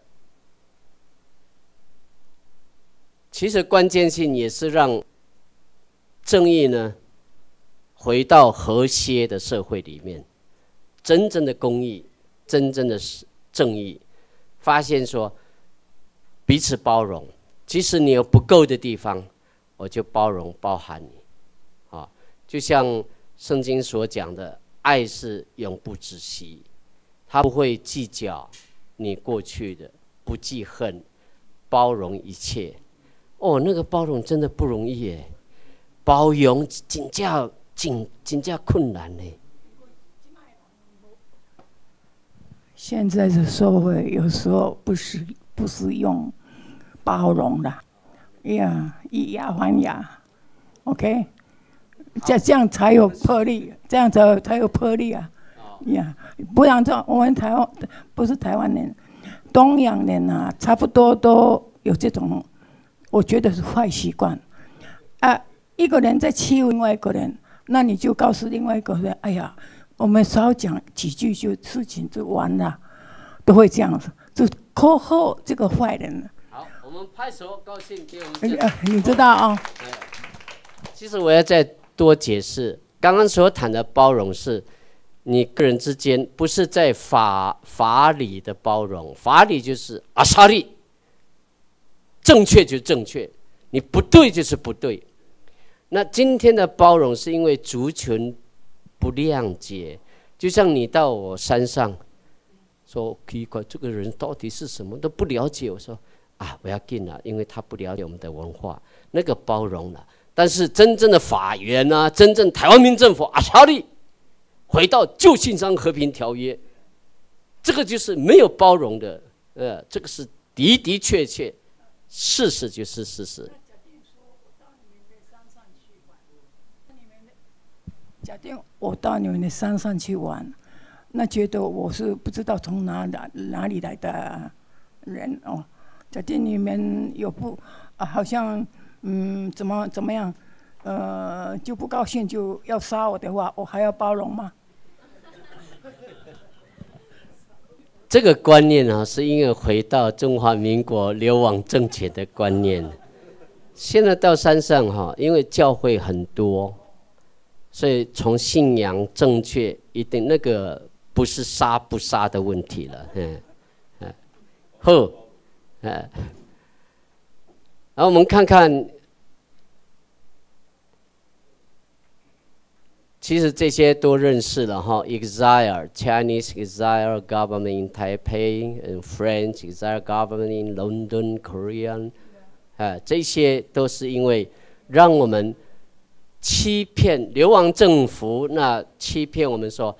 其实关键性也是让正义呢回到和谐的社会里面，真正的公益，真正的是正义，发现说。彼此包容，即使你有不够的地方，我就包容包含你，啊，就像圣经所讲的，爱是永不止息，他不会计较你过去的，不记恨，包容一切。哦，那个包容真的不容易耶，包容真叫真真叫困难呢。现在的社会有时候不是不是用。包容的，呀，以牙还牙，OK，这这样才有魄力，这样才才有魄力啊，呀，不然这我们台湾不是台湾人，东洋人啊，差不多都有这种，我觉得是坏习惯，啊，一个人在欺负另外一个人，那你就告诉另外一个人，哎呀，我们少讲几句就事情就完了，都会这样子，就扣后这个坏人。好我们拍手高兴给我们。你知道啊？其实我要再多解释，刚刚所谈的包容是，你个人之间不是在法法理的包容，法理就是阿萨利，正确就正确，你不对就是不对。那今天的包容是因为族群不谅解，就像你到我山上，说奇怪，这个人到底是什么都不了解，我说。啊，不要进了，因为他不了解我们的文化，那个包容了。但是真正的法源呢？真正台湾民政府啊，查理回到旧信商和平条约，这个就是没有包容的。呃，这个是的的确确，事实就是事实。假定我到你们的山上去玩，那觉得我是不知道从哪哪哪里来的人哦。在店里面有不啊，好像嗯，怎么怎么样，呃，就不高兴就要杀我的话，我还要包容吗？这个观念啊，是因为回到中华民国流亡政权的观念。现在到山上哈，因为教会很多，所以从信仰正确，一定那个不是杀不杀的问题了，嗯嗯，好。哎，然后我们看看，其实这些都认识了哈。Exile Chinese exile government in Taipei and French exile government in London, Korean，啊，这些都是因为让我们欺骗流亡政府，那欺骗我们说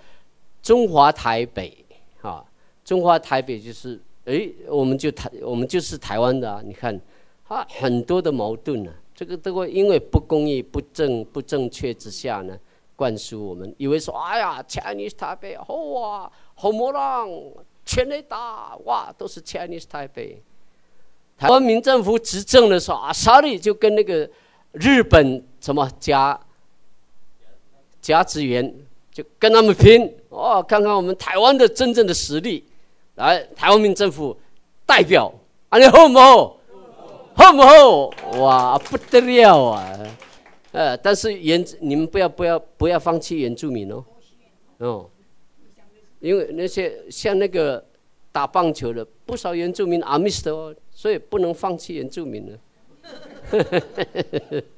中华台北，啊，中华台北就是。哎，我们就台，我们就是台湾的啊！你看，啊，很多的矛盾呢，这个都会因为不公义、不正、不正确之下呢，灌输我们，以为说，哎呀，Chinese 台北，好哇，好模浪，全力打，哇，都是 Chinese 台北。台湾民政府执政的时候啊啥里就跟那个日本什么加加资源，就跟他们拼，哦，看看我们台湾的真正的实力。来，台湾民政府代表，啊，你好不好？好不好？哇，不得了啊！呃，但是原你们不要不要不要放弃原住民哦，哦，因为那些像那个打棒球的不少原住民阿密斯的哦，所以不能放弃原住民了。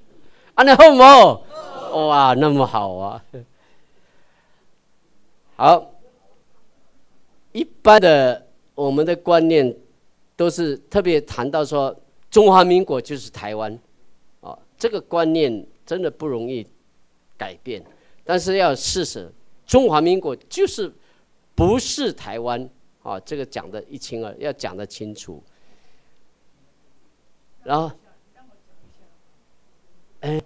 啊，你好不好？哇，那么好啊！好。一般的我们的观念都是特别谈到说中华民国就是台湾，啊，这个观念真的不容易改变。但是要事实，中华民国就是不是台湾啊，这个讲的一清二，要讲得清楚。然后，哎，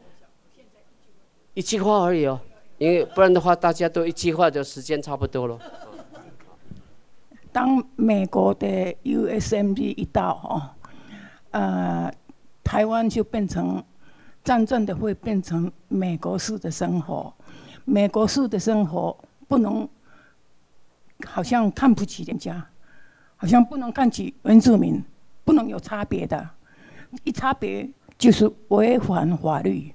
一句话而已哦，因为不然的话，大家都一句话，就时间差不多了。当美国的 USMG 一到哦，呃，台湾就变成真正的会变成美国式的生活。美国式的生活不能好像看不起人家，好像不能看起原住民，不能有差别的，一差别就是违反法律。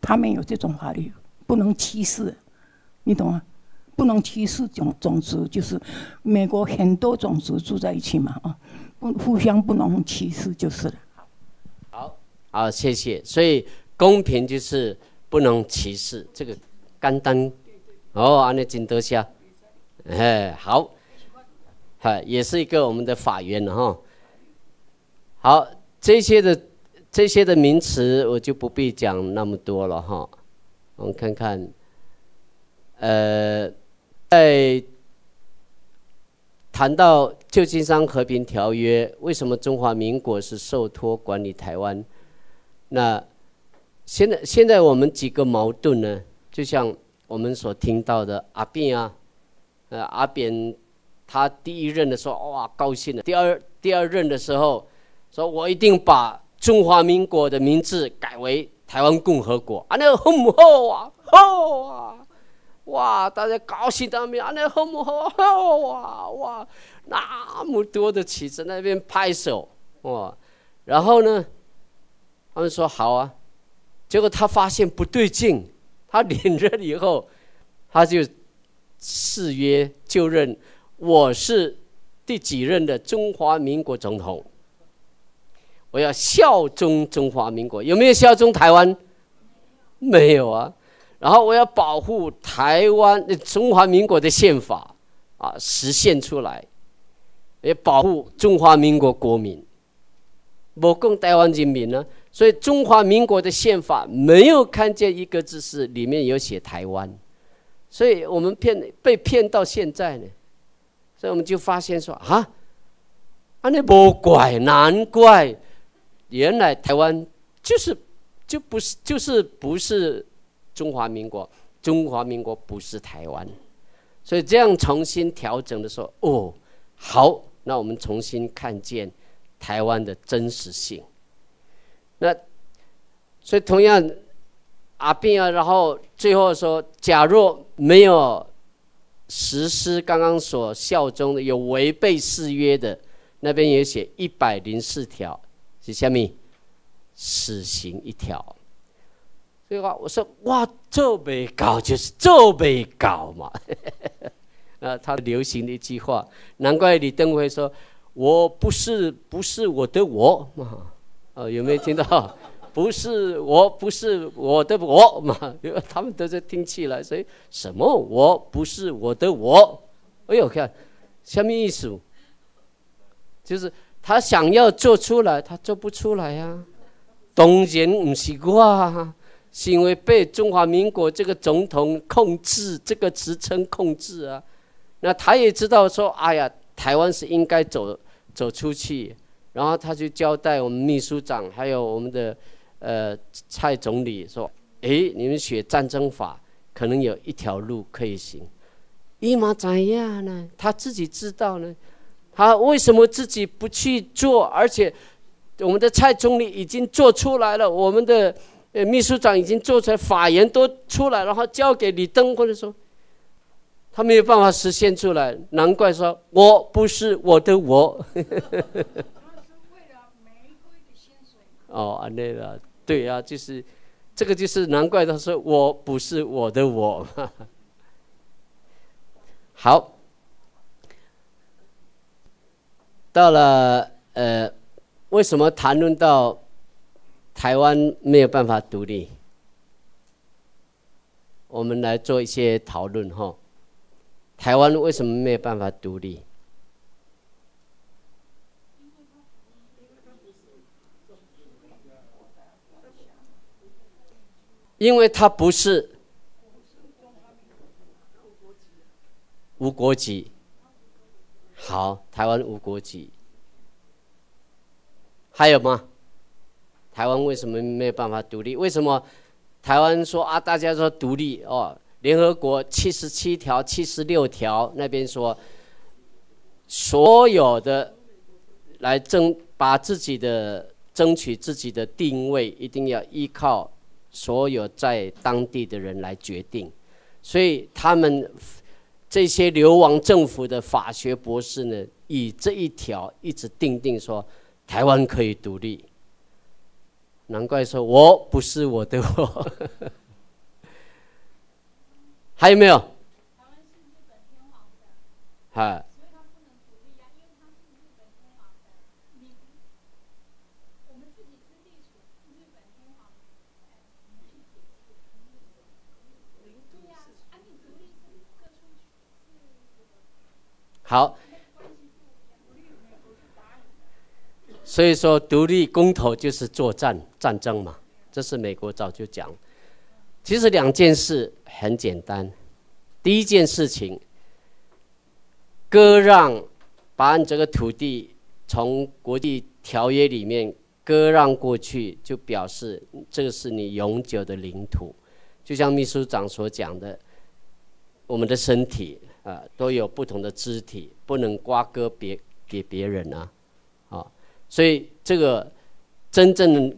他们有这种法律，不能歧视，你懂吗？不能歧视种种族，就是美国很多种族住在一起嘛，啊，不互相不能歧视就是了。好，好，谢谢。所以公平就是不能歧视，这个简单。哦，安尼真多谢。哎，好，哈，也是一个我们的法源哈。好，这些的这些的名词我就不必讲那么多了哈。我们看看，呃。在谈到旧金山和平条约，为什么中华民国是受托管理台湾？那现在现在我们几个矛盾呢？就像我们所听到的阿扁啊，呃阿扁他第一任的时候哇高兴了，第二第二任的时候说我一定把中华民国的名字改为台湾共和国，啊那个好不好啊？好啊！哇！大家高兴到没？啊，那好不好？哇哇！那么多的旗在那边拍手哇！然后呢，他们说好啊。结果他发现不对劲，他连任以后，他就誓约就任，我是第几任的中华民国总统，我要效忠中华民国。有没有效忠台湾？没有啊。然后我要保护台湾中华民国的宪法啊，实现出来，也保护中华民国国民，我共台湾人民呢。所以中华民国的宪法没有看见一个字是里面有写台湾，所以我们骗被骗到现在呢。所以我们就发现说啊，啊那不怪，难怪，原来台湾就是就不是就是不是。中华民国，中华民国不是台湾，所以这样重新调整的时候，哦，好，那我们重新看见台湾的真实性。那所以同样，阿扁啊，然后最后说，假若没有实施刚刚所效忠的，有违背誓约的，那边也写一百零四条，是下面死刑一条。这话我说哇，做没搞就是做没搞嘛，啊，他流行的一句话，难怪李登辉说，我不是不是我的我嘛，啊，有没有听到？不是我不是我的我嘛，他们都在听起来，所以什么我不是我的我？哎呦，看，什么意思？就是他想要做出来，他做不出来呀，当然不是我。是因为被中华民国这个总统控制，这个职称控制啊，那他也知道说，哎呀，台湾是应该走走出去，然后他就交代我们秘书长还有我们的呃蔡总理说，哎，你们学战争法可能有一条路可以行，伊玛怎样呢？他自己知道呢，他为什么自己不去做？而且我们的蔡总理已经做出来了，我们的。呃，秘书长已经做出来，法言都出来，然后交给李登辉的时候，他没有办法实现出来，难怪说我不是我的我。哦，那个对啊，就是这个，就是难怪他说我不是我的我。好，到了呃，为什么谈论到？台湾没有办法独立，我们来做一些讨论哈。台湾为什么没有办法独立？因为它不是无国籍。好，台湾无国籍，还有吗？台湾为什么没有办法独立？为什么台湾说啊？大家说独立哦，联合国七十七条、七十六条那边说，所有的来争把自己的争取自己的定位，一定要依靠所有在当地的人来决定。所以他们这些流亡政府的法学博士呢，以这一条一直定定说，台湾可以独立。难怪说我不是我的我。还有没有？啊。好。所以说，独立公投就是作战战争嘛，这是美国早就讲。其实两件事很简单，第一件事情，割让，把你这个土地从国际条约里面割让过去，就表示这个是你永久的领土。就像秘书长所讲的，我们的身体啊都有不同的肢体，不能瓜割别给别人啊，啊，所以这个真正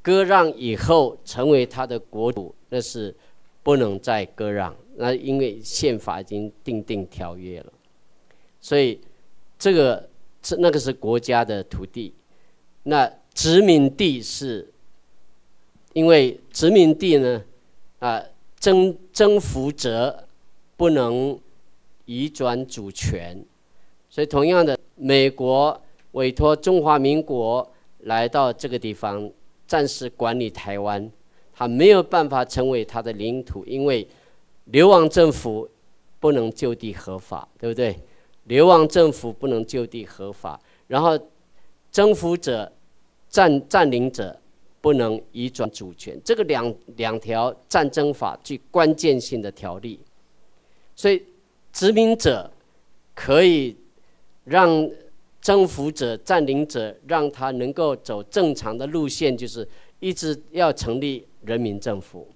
割让以后成为他的国土。那是不能再割让，那因为宪法已经订定条约了，所以这个是那个是国家的土地，那殖民地是，因为殖民地呢，啊征征服者不能移转主权，所以同样的，美国委托中华民国来到这个地方，暂时管理台湾。他没有办法成为他的领土，因为流亡政府不能就地合法，对不对？流亡政府不能就地合法，然后征服者、占占领者不能移转主权，这个两两条战争法最关键性的条例，所以殖民者可以让征服者、占领者让他能够走正常的路线，就是一直要成立。人民政府，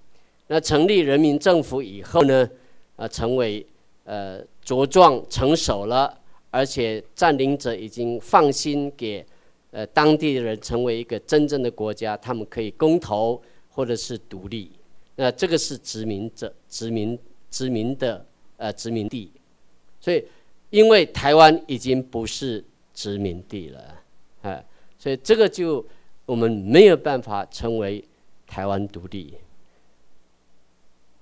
那成立人民政府以后呢，呃，成为呃茁壮成熟了，而且占领者已经放心给呃当地的人成为一个真正的国家，他们可以公投或者是独立。那这个是殖民者殖民殖民的呃殖民地，所以因为台湾已经不是殖民地了，哎，所以这个就我们没有办法成为。台湾独立，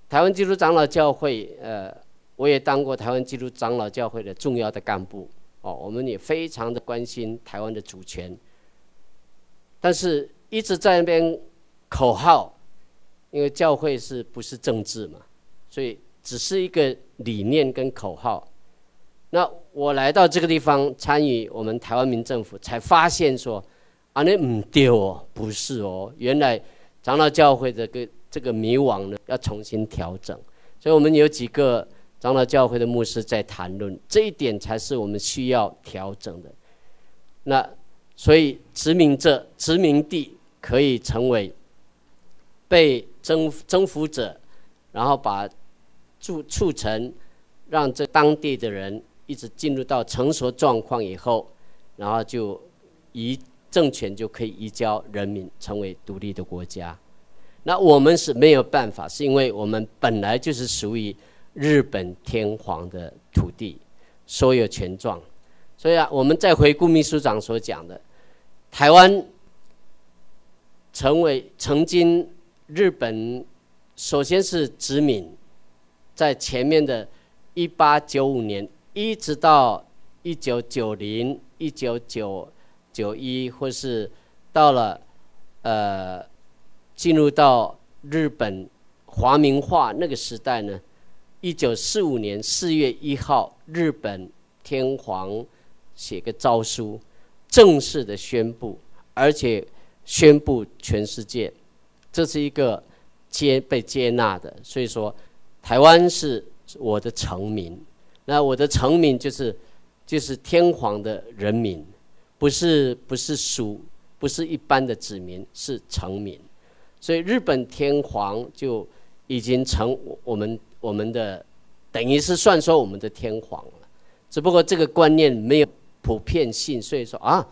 台湾基督长老教会，呃，我也当过台湾基督长老教会的重要的干部，哦，我们也非常的关心台湾的主权，但是一直在那边口号，因为教会是不是政治嘛，所以只是一个理念跟口号。那我来到这个地方参与我们台湾民政府，才发现说，啊，那唔对哦，不是哦，原来。长老教会的个这个迷惘呢，要重新调整，所以我们有几个长老教会的牧师在谈论这一点，才是我们需要调整的。那所以殖民者、殖民地可以成为被征征服者，然后把促促成让这当地的人一直进入到成熟状况以后，然后就移。政权就可以移交人民，成为独立的国家。那我们是没有办法，是因为我们本来就是属于日本天皇的土地，所有权状。所以啊，我们再回顾秘书长所讲的，台湾成为曾经日本首先是殖民，在前面的一八九五年一直到一九九零一九九。九一，或是到了，呃，进入到日本华民化那个时代呢？一九四五年四月一号，日本天皇写个诏书，正式的宣布，而且宣布全世界，这是一个接被接纳的。所以说，台湾是我的臣民，那我的臣民就是就是天皇的人民。不是不是属，不是一般的子民，是臣民，所以日本天皇就已经成我们我们的，等于是算说我们的天皇了。只不过这个观念没有普遍性，所以说啊，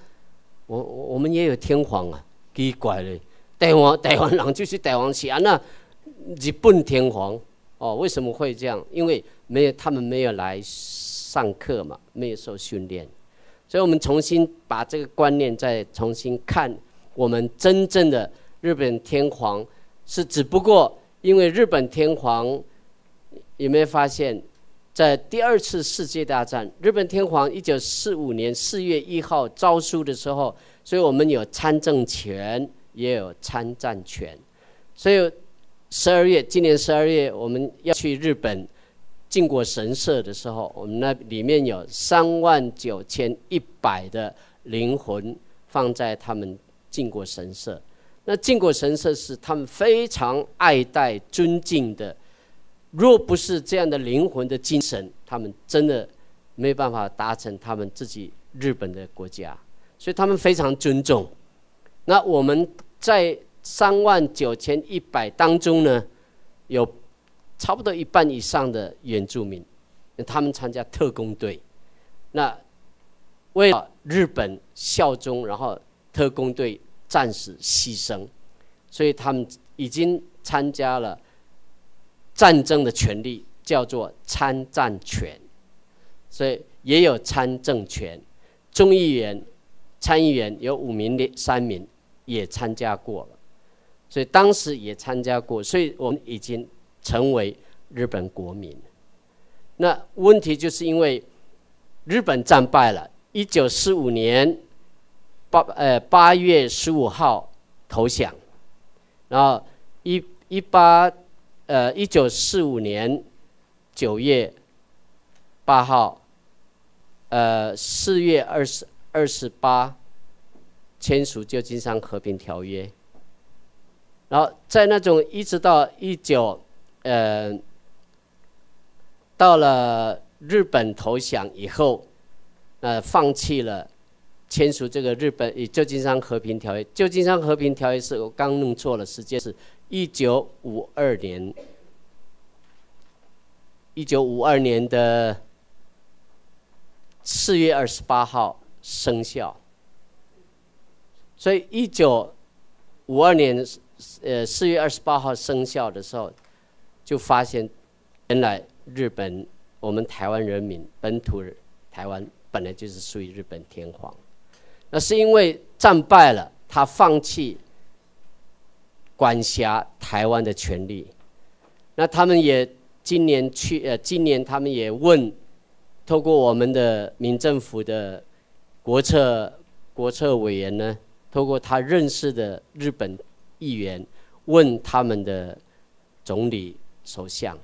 我我我们也有天皇啊，奇怪嘞，台湾台湾人就是台湾起啊，那日本天皇哦，为什么会这样？因为没有他们没有来上课嘛，没有受训练，所以我们重新把这个观念再重新看，我们真正的日本天皇是只不过因为日本天皇有没有发现？在第二次世界大战，日本天皇一九四五年四月一号诏书的时候，所以我们有参政权，也有参战权。所以十二月，今年十二月我们要去日本靖国神社的时候，我们那里面有三万九千一百的灵魂放在他们靖国神社。那靖国神社是他们非常爱戴、尊敬的。若不是这样的灵魂的精神，他们真的没办法达成他们自己日本的国家，所以他们非常尊重。那我们在三万九千一百当中呢，有差不多一半以上的原住民，他们参加特工队，那为了日本效忠，然后特工队战死牺牲，所以他们已经参加了。战争的权利叫做参战权，所以也有参政权。众议员、参议员有五名、三名也参加过了，所以当时也参加过，所以我们已经成为日本国民。那问题就是因为日本战败了，一九四五年八呃八月十五号投降，然后一一八。呃，一九四五年九月八号，呃，四月二十二十八签署旧金山和平条约。然后在那种一直到一九呃，到了日本投降以后，呃，放弃了签署这个日本与旧金山和平条约。旧金山和平条约是我刚弄错了，时间是。一九五二年，一九五二年的四月二十八号生效，所以一九五二年呃四月二十八号生效的时候，就发现原来日本我们台湾人民本土台湾本来就是属于日本天皇，那是因为战败了，他放弃。管辖台湾的权利，那他们也今年去呃，今年他们也问，透过我们的民政府的国策国策委员呢，透过他认识的日本议员问他们的总理首相，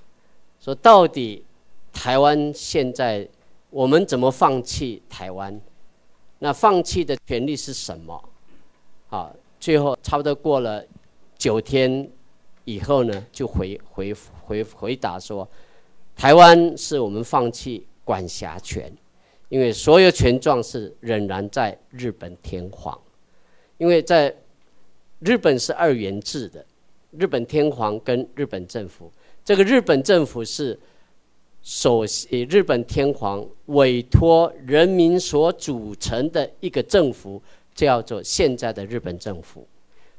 说到底台湾现在我们怎么放弃台湾？那放弃的权利是什么？好，最后差不多过了。九天以后呢，就回回回回答说，台湾是我们放弃管辖权，因为所有权状是仍然在日本天皇，因为在日本是二元制的，日本天皇跟日本政府，这个日本政府是首日本天皇委托人民所组成的一个政府，叫做现在的日本政府。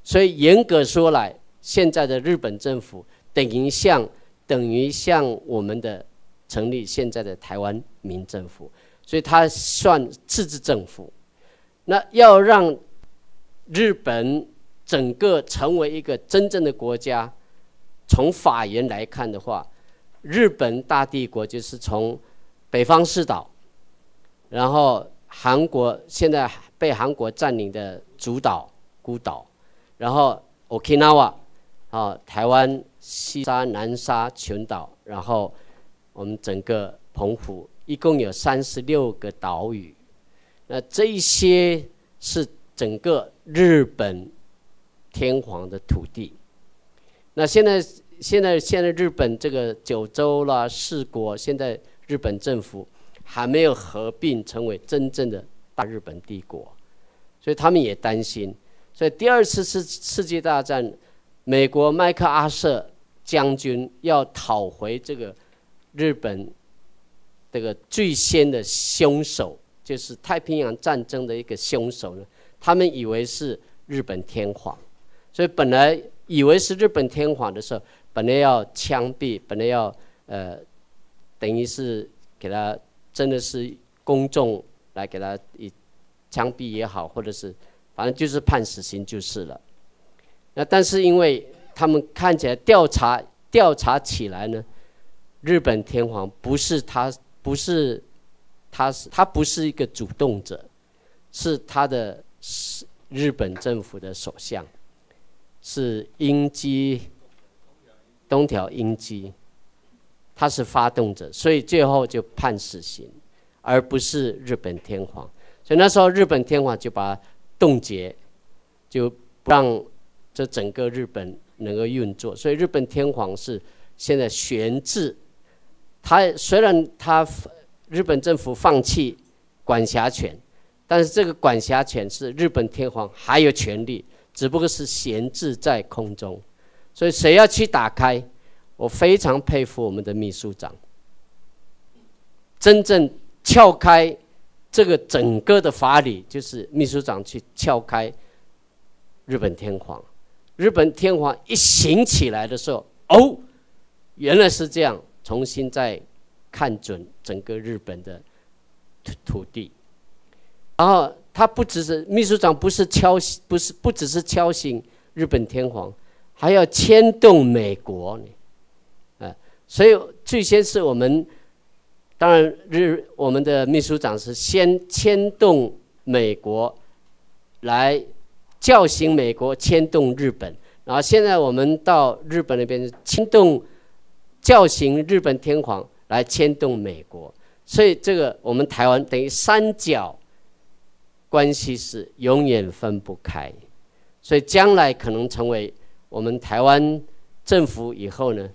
所以严格说来，现在的日本政府等于像等于像我们的成立现在的台湾民政府，所以它算自治政府。那要让日本整个成为一个真正的国家，从法源来看的话，日本大帝国就是从北方四岛，然后韩国现在被韩国占领的主岛孤岛。然后，Okinawa，啊，台湾西沙、南沙群岛，然后我们整个澎湖，一共有三十六个岛屿。那这一些是整个日本天皇的土地。那现在，现在，现在日本这个九州啦、四国，现在日本政府还没有合并成为真正的大日本帝国，所以他们也担心。所以第二次世世界大战，美国麦克阿瑟将军要讨回这个日本这个最先的凶手，就是太平洋战争的一个凶手呢，他们以为是日本天皇，所以本来以为是日本天皇的时候，本来要枪毙，本来要呃，等于是给他真的是公众来给他以枪毙也好，或者是反正就是判死刑就是了。那但是因为他们看起来调查调查起来呢，日本天皇不是他，不是他是他不是一个主动者，是他的是日本政府的首相，是英基东条英机，他是发动者，所以最后就判死刑，而不是日本天皇。所以那时候日本天皇就把冻结，就让。这整个日本能够运作，所以日本天皇是现在悬置。他虽然他日本政府放弃管辖权，但是这个管辖权是日本天皇还有权利，只不过是闲置在空中。所以谁要去打开？我非常佩服我们的秘书长，真正撬开这个整个的法理，就是秘书长去撬开日本天皇。日本天皇一醒起来的时候，哦，原来是这样，重新再看准整个日本的土土地。然后他不只是秘书长，不是敲，不是不只是敲醒日本天皇，还要牵动美国呢，啊，所以最先是我们，当然日我们的秘书长是先牵动美国来。叫醒美国，牵动日本，然后现在我们到日本那边牵动，叫醒日本天皇来牵动美国，所以这个我们台湾等于三角关系是永远分不开，所以将来可能成为我们台湾政府以后呢，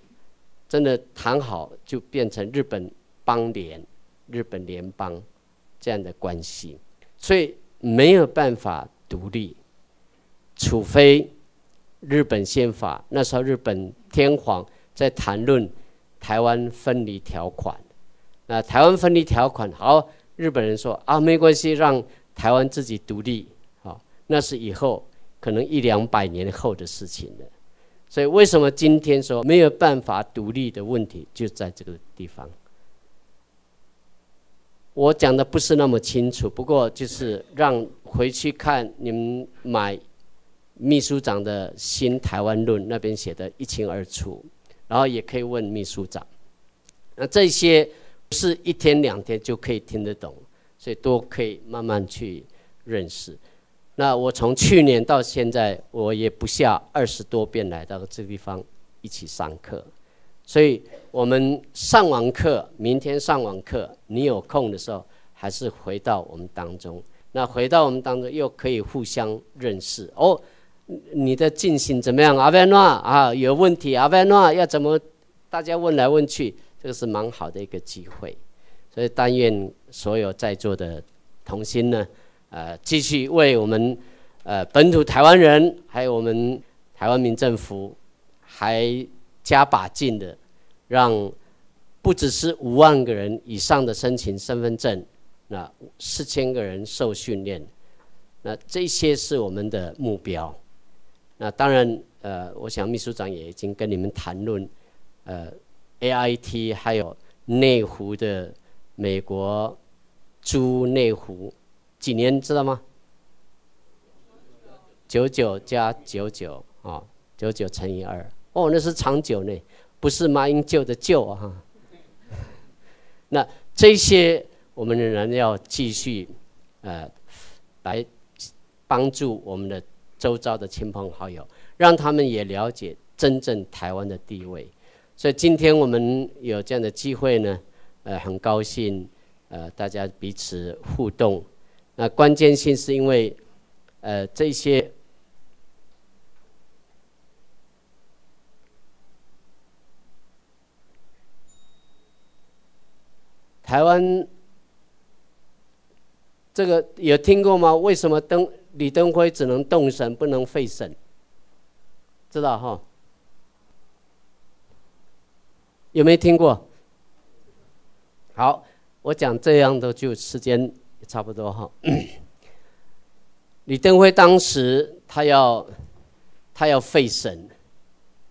真的谈好就变成日本邦联、日本联邦这样的关系，所以没有办法独立。除非日本宪法那时候，日本天皇在谈论台湾分离条款。那台湾分离条款，好，日本人说啊，没关系，让台湾自己独立。好，那是以后可能一两百年后的事情了。所以，为什么今天说没有办法独立的问题，就在这个地方。我讲的不是那么清楚，不过就是让回去看你们买。秘书长的新台湾论那边写的一清二楚，然后也可以问秘书长。那这些不是一天两天就可以听得懂，所以都可以慢慢去认识。那我从去年到现在，我也不下二十多遍来到这个地方一起上课，所以我们上完课，明天上完课，你有空的时候还是回到我们当中。那回到我们当中，又可以互相认识哦。你的进行怎么样？阿贝诺啊，有问题？阿贝诺要怎么？大家问来问去，这个是蛮好的一个机会。所以但愿所有在座的同心呢，呃，继续为我们呃本土台湾人，还有我们台湾民政府，还加把劲的，让不只是五万个人以上的申请身份证，那四千个人受训练，那这些是我们的目标。那当然，呃，我想秘书长也已经跟你们谈论，呃，A I T 还有内湖的美国租内湖几年知道吗？九九加九九啊，九九乘以二，哦，那是长久呢，不是马英九的旧啊。那这些我们仍然要继续，呃，来帮助我们的。周遭的亲朋好友，让他们也了解真正台湾的地位。所以今天我们有这样的机会呢，呃，很高兴，呃，大家彼此互动。那关键性是因为，呃，这些台湾这个有听过吗？为什么登？李登辉只能动审，不能废审，知道哈？有没有听过？好，我讲这样的就时间也差不多哈。李登辉当时他要他要废省，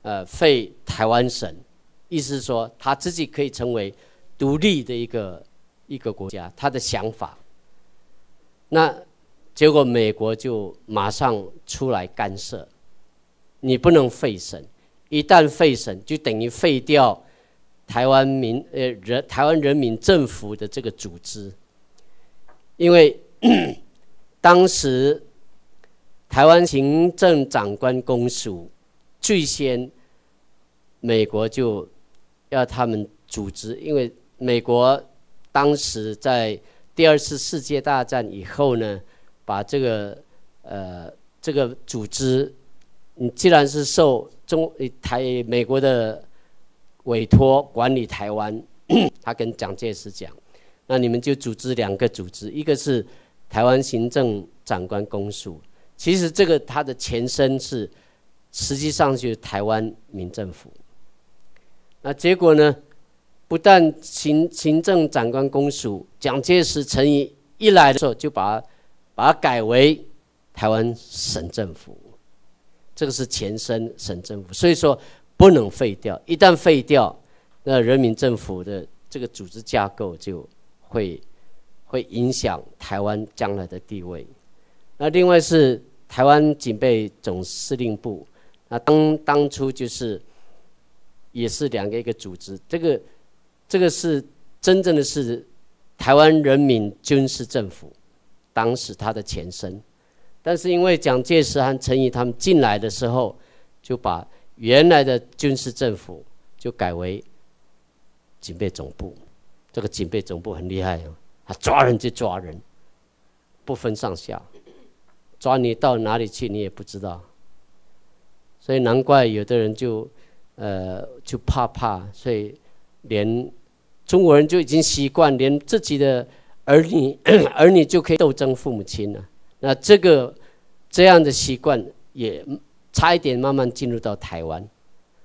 呃，废台湾省，意思是说他自己可以成为独立的一个一个国家，他的想法。那结果美国就马上出来干涉，你不能废省，一旦废省就等于废掉台湾民呃人台湾人民政府的这个组织，因为当时。台湾行政长官公署最先，美国就要他们组织，因为美国当时在第二次世界大战以后呢，把这个呃这个组织，你既然是受中台美国的委托管理台湾，他跟蒋介石讲，那你们就组织两个组织，一个是台湾行政长官公署。其实这个它的前身是，实际上就是台湾民政府。那结果呢？不但行行政长官公署，蒋介石、曾一来的时候就把把它改为台湾省政府，这个是前身省政府。所以说不能废掉，一旦废掉，那人民政府的这个组织架构就会会影响台湾将来的地位。那另外是台湾警备总司令部，那当当初就是也是两个一个组织，这个这个是真正的是台湾人民军事政府，当时它的前身，但是因为蒋介石和陈仪他们进来的时候，就把原来的军事政府就改为警备总部，这个警备总部很厉害哦，他抓人就抓人，不分上下。抓你到哪里去，你也不知道，所以难怪有的人就，呃，就怕怕，所以连中国人就已经习惯，连自己的儿女 儿女就可以斗争父母亲了。那这个这样的习惯也差一点慢慢进入到台湾，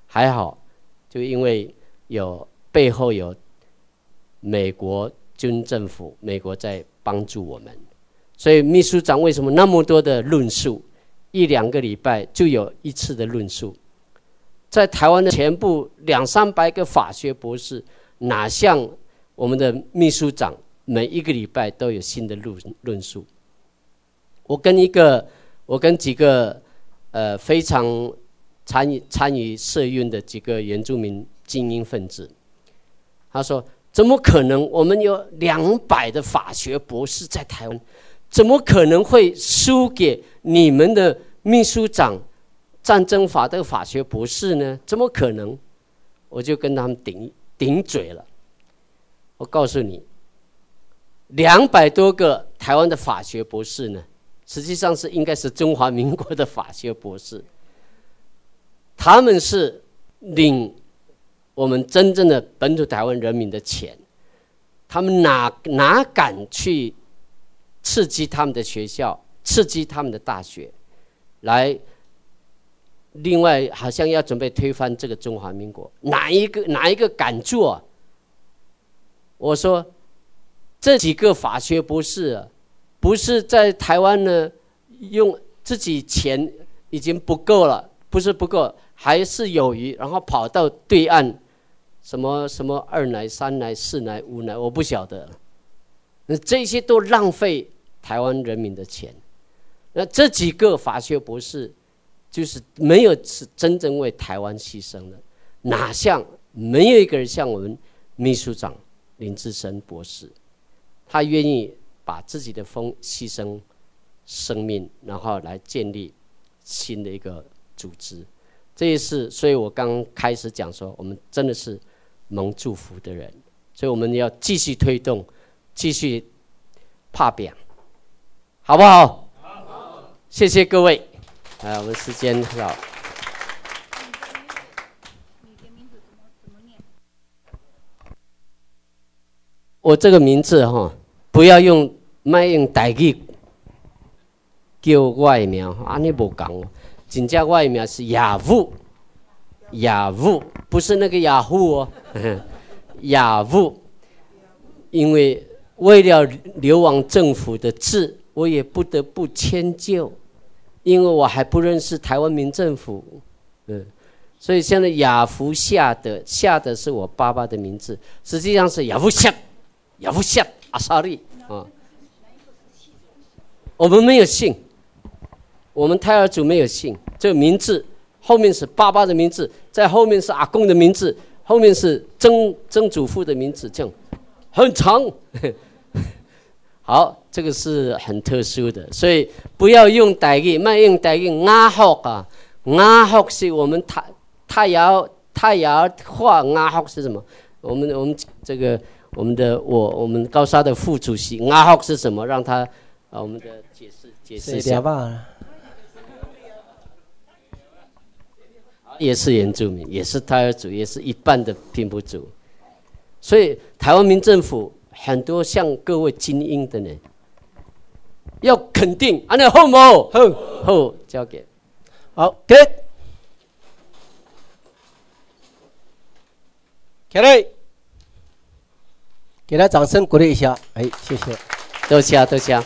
还好，就因为有背后有美国军政府，美国在帮助我们。所以秘书长为什么那么多的论述？一两个礼拜就有一次的论述，在台湾的全部两三百个法学博士，哪像我们的秘书长每一个礼拜都有新的论论述？我跟一个，我跟几个呃非常参与参与社运的几个原住民精英分子，他说：怎么可能？我们有两百的法学博士在台湾。怎么可能会输给你们的秘书长、战争法的法学博士呢？怎么可能？我就跟他们顶顶嘴了。我告诉你，两百多个台湾的法学博士呢，实际上是应该是中华民国的法学博士。他们是领我们真正的本土台湾人民的钱，他们哪哪敢去？刺激他们的学校，刺激他们的大学，来。另外，好像要准备推翻这个中华民国，哪一个哪一个敢做？我说，这几个法学博士，不是在台湾呢，用自己钱已经不够了，不是不够，还是有余，然后跑到对岸，什么什么二奶、三奶、四奶、五奶，我不晓得。那这些都浪费台湾人民的钱，那这几个法学博士，就是没有是真正为台湾牺牲的，哪像没有一个人像我们秘书长林志深博士，他愿意把自己的风牺牲生命，然后来建立新的一个组织，这也是所以我刚开始讲说，我们真的是蒙祝福的人，所以我们要继续推动。继续怕扁，好不好？好，谢谢各位。啊，我们时间到。我这个名字哈，不要用卖用代语叫外名，安尼无讲哦。真正外名是雅虎，雅虎不是那个雅虎哦。雅务，因为为了流亡政府的治，我也不得不迁就，因为我还不认识台湾民政府，嗯，所以现在雅福下的下的是我爸爸的名字，实际上是雅福下，雅福下阿萨利啊，我们没有姓，我们胎儿族没有姓，这个名字后面是爸爸的名字，在后面是阿公的名字。后面是曾曾祖父的名字，这样很长。好，这个是很特殊的，所以不要用傣语，慢用傣语。阿福啊，阿福是我们太太阳太阳话，阿福是什么？我们我们这个我们的我我们高沙的副主席，阿浩是什么？让他啊，我们的解释解释一下。也是原住民，也是胎儿族，也是一半的平埔族，所以台湾民政府很多像各位精英的人，要肯定，安尼好冇？好，好，交给，好，给，起来，给他掌声鼓励一下，哎，谢谢，多谢，多谢。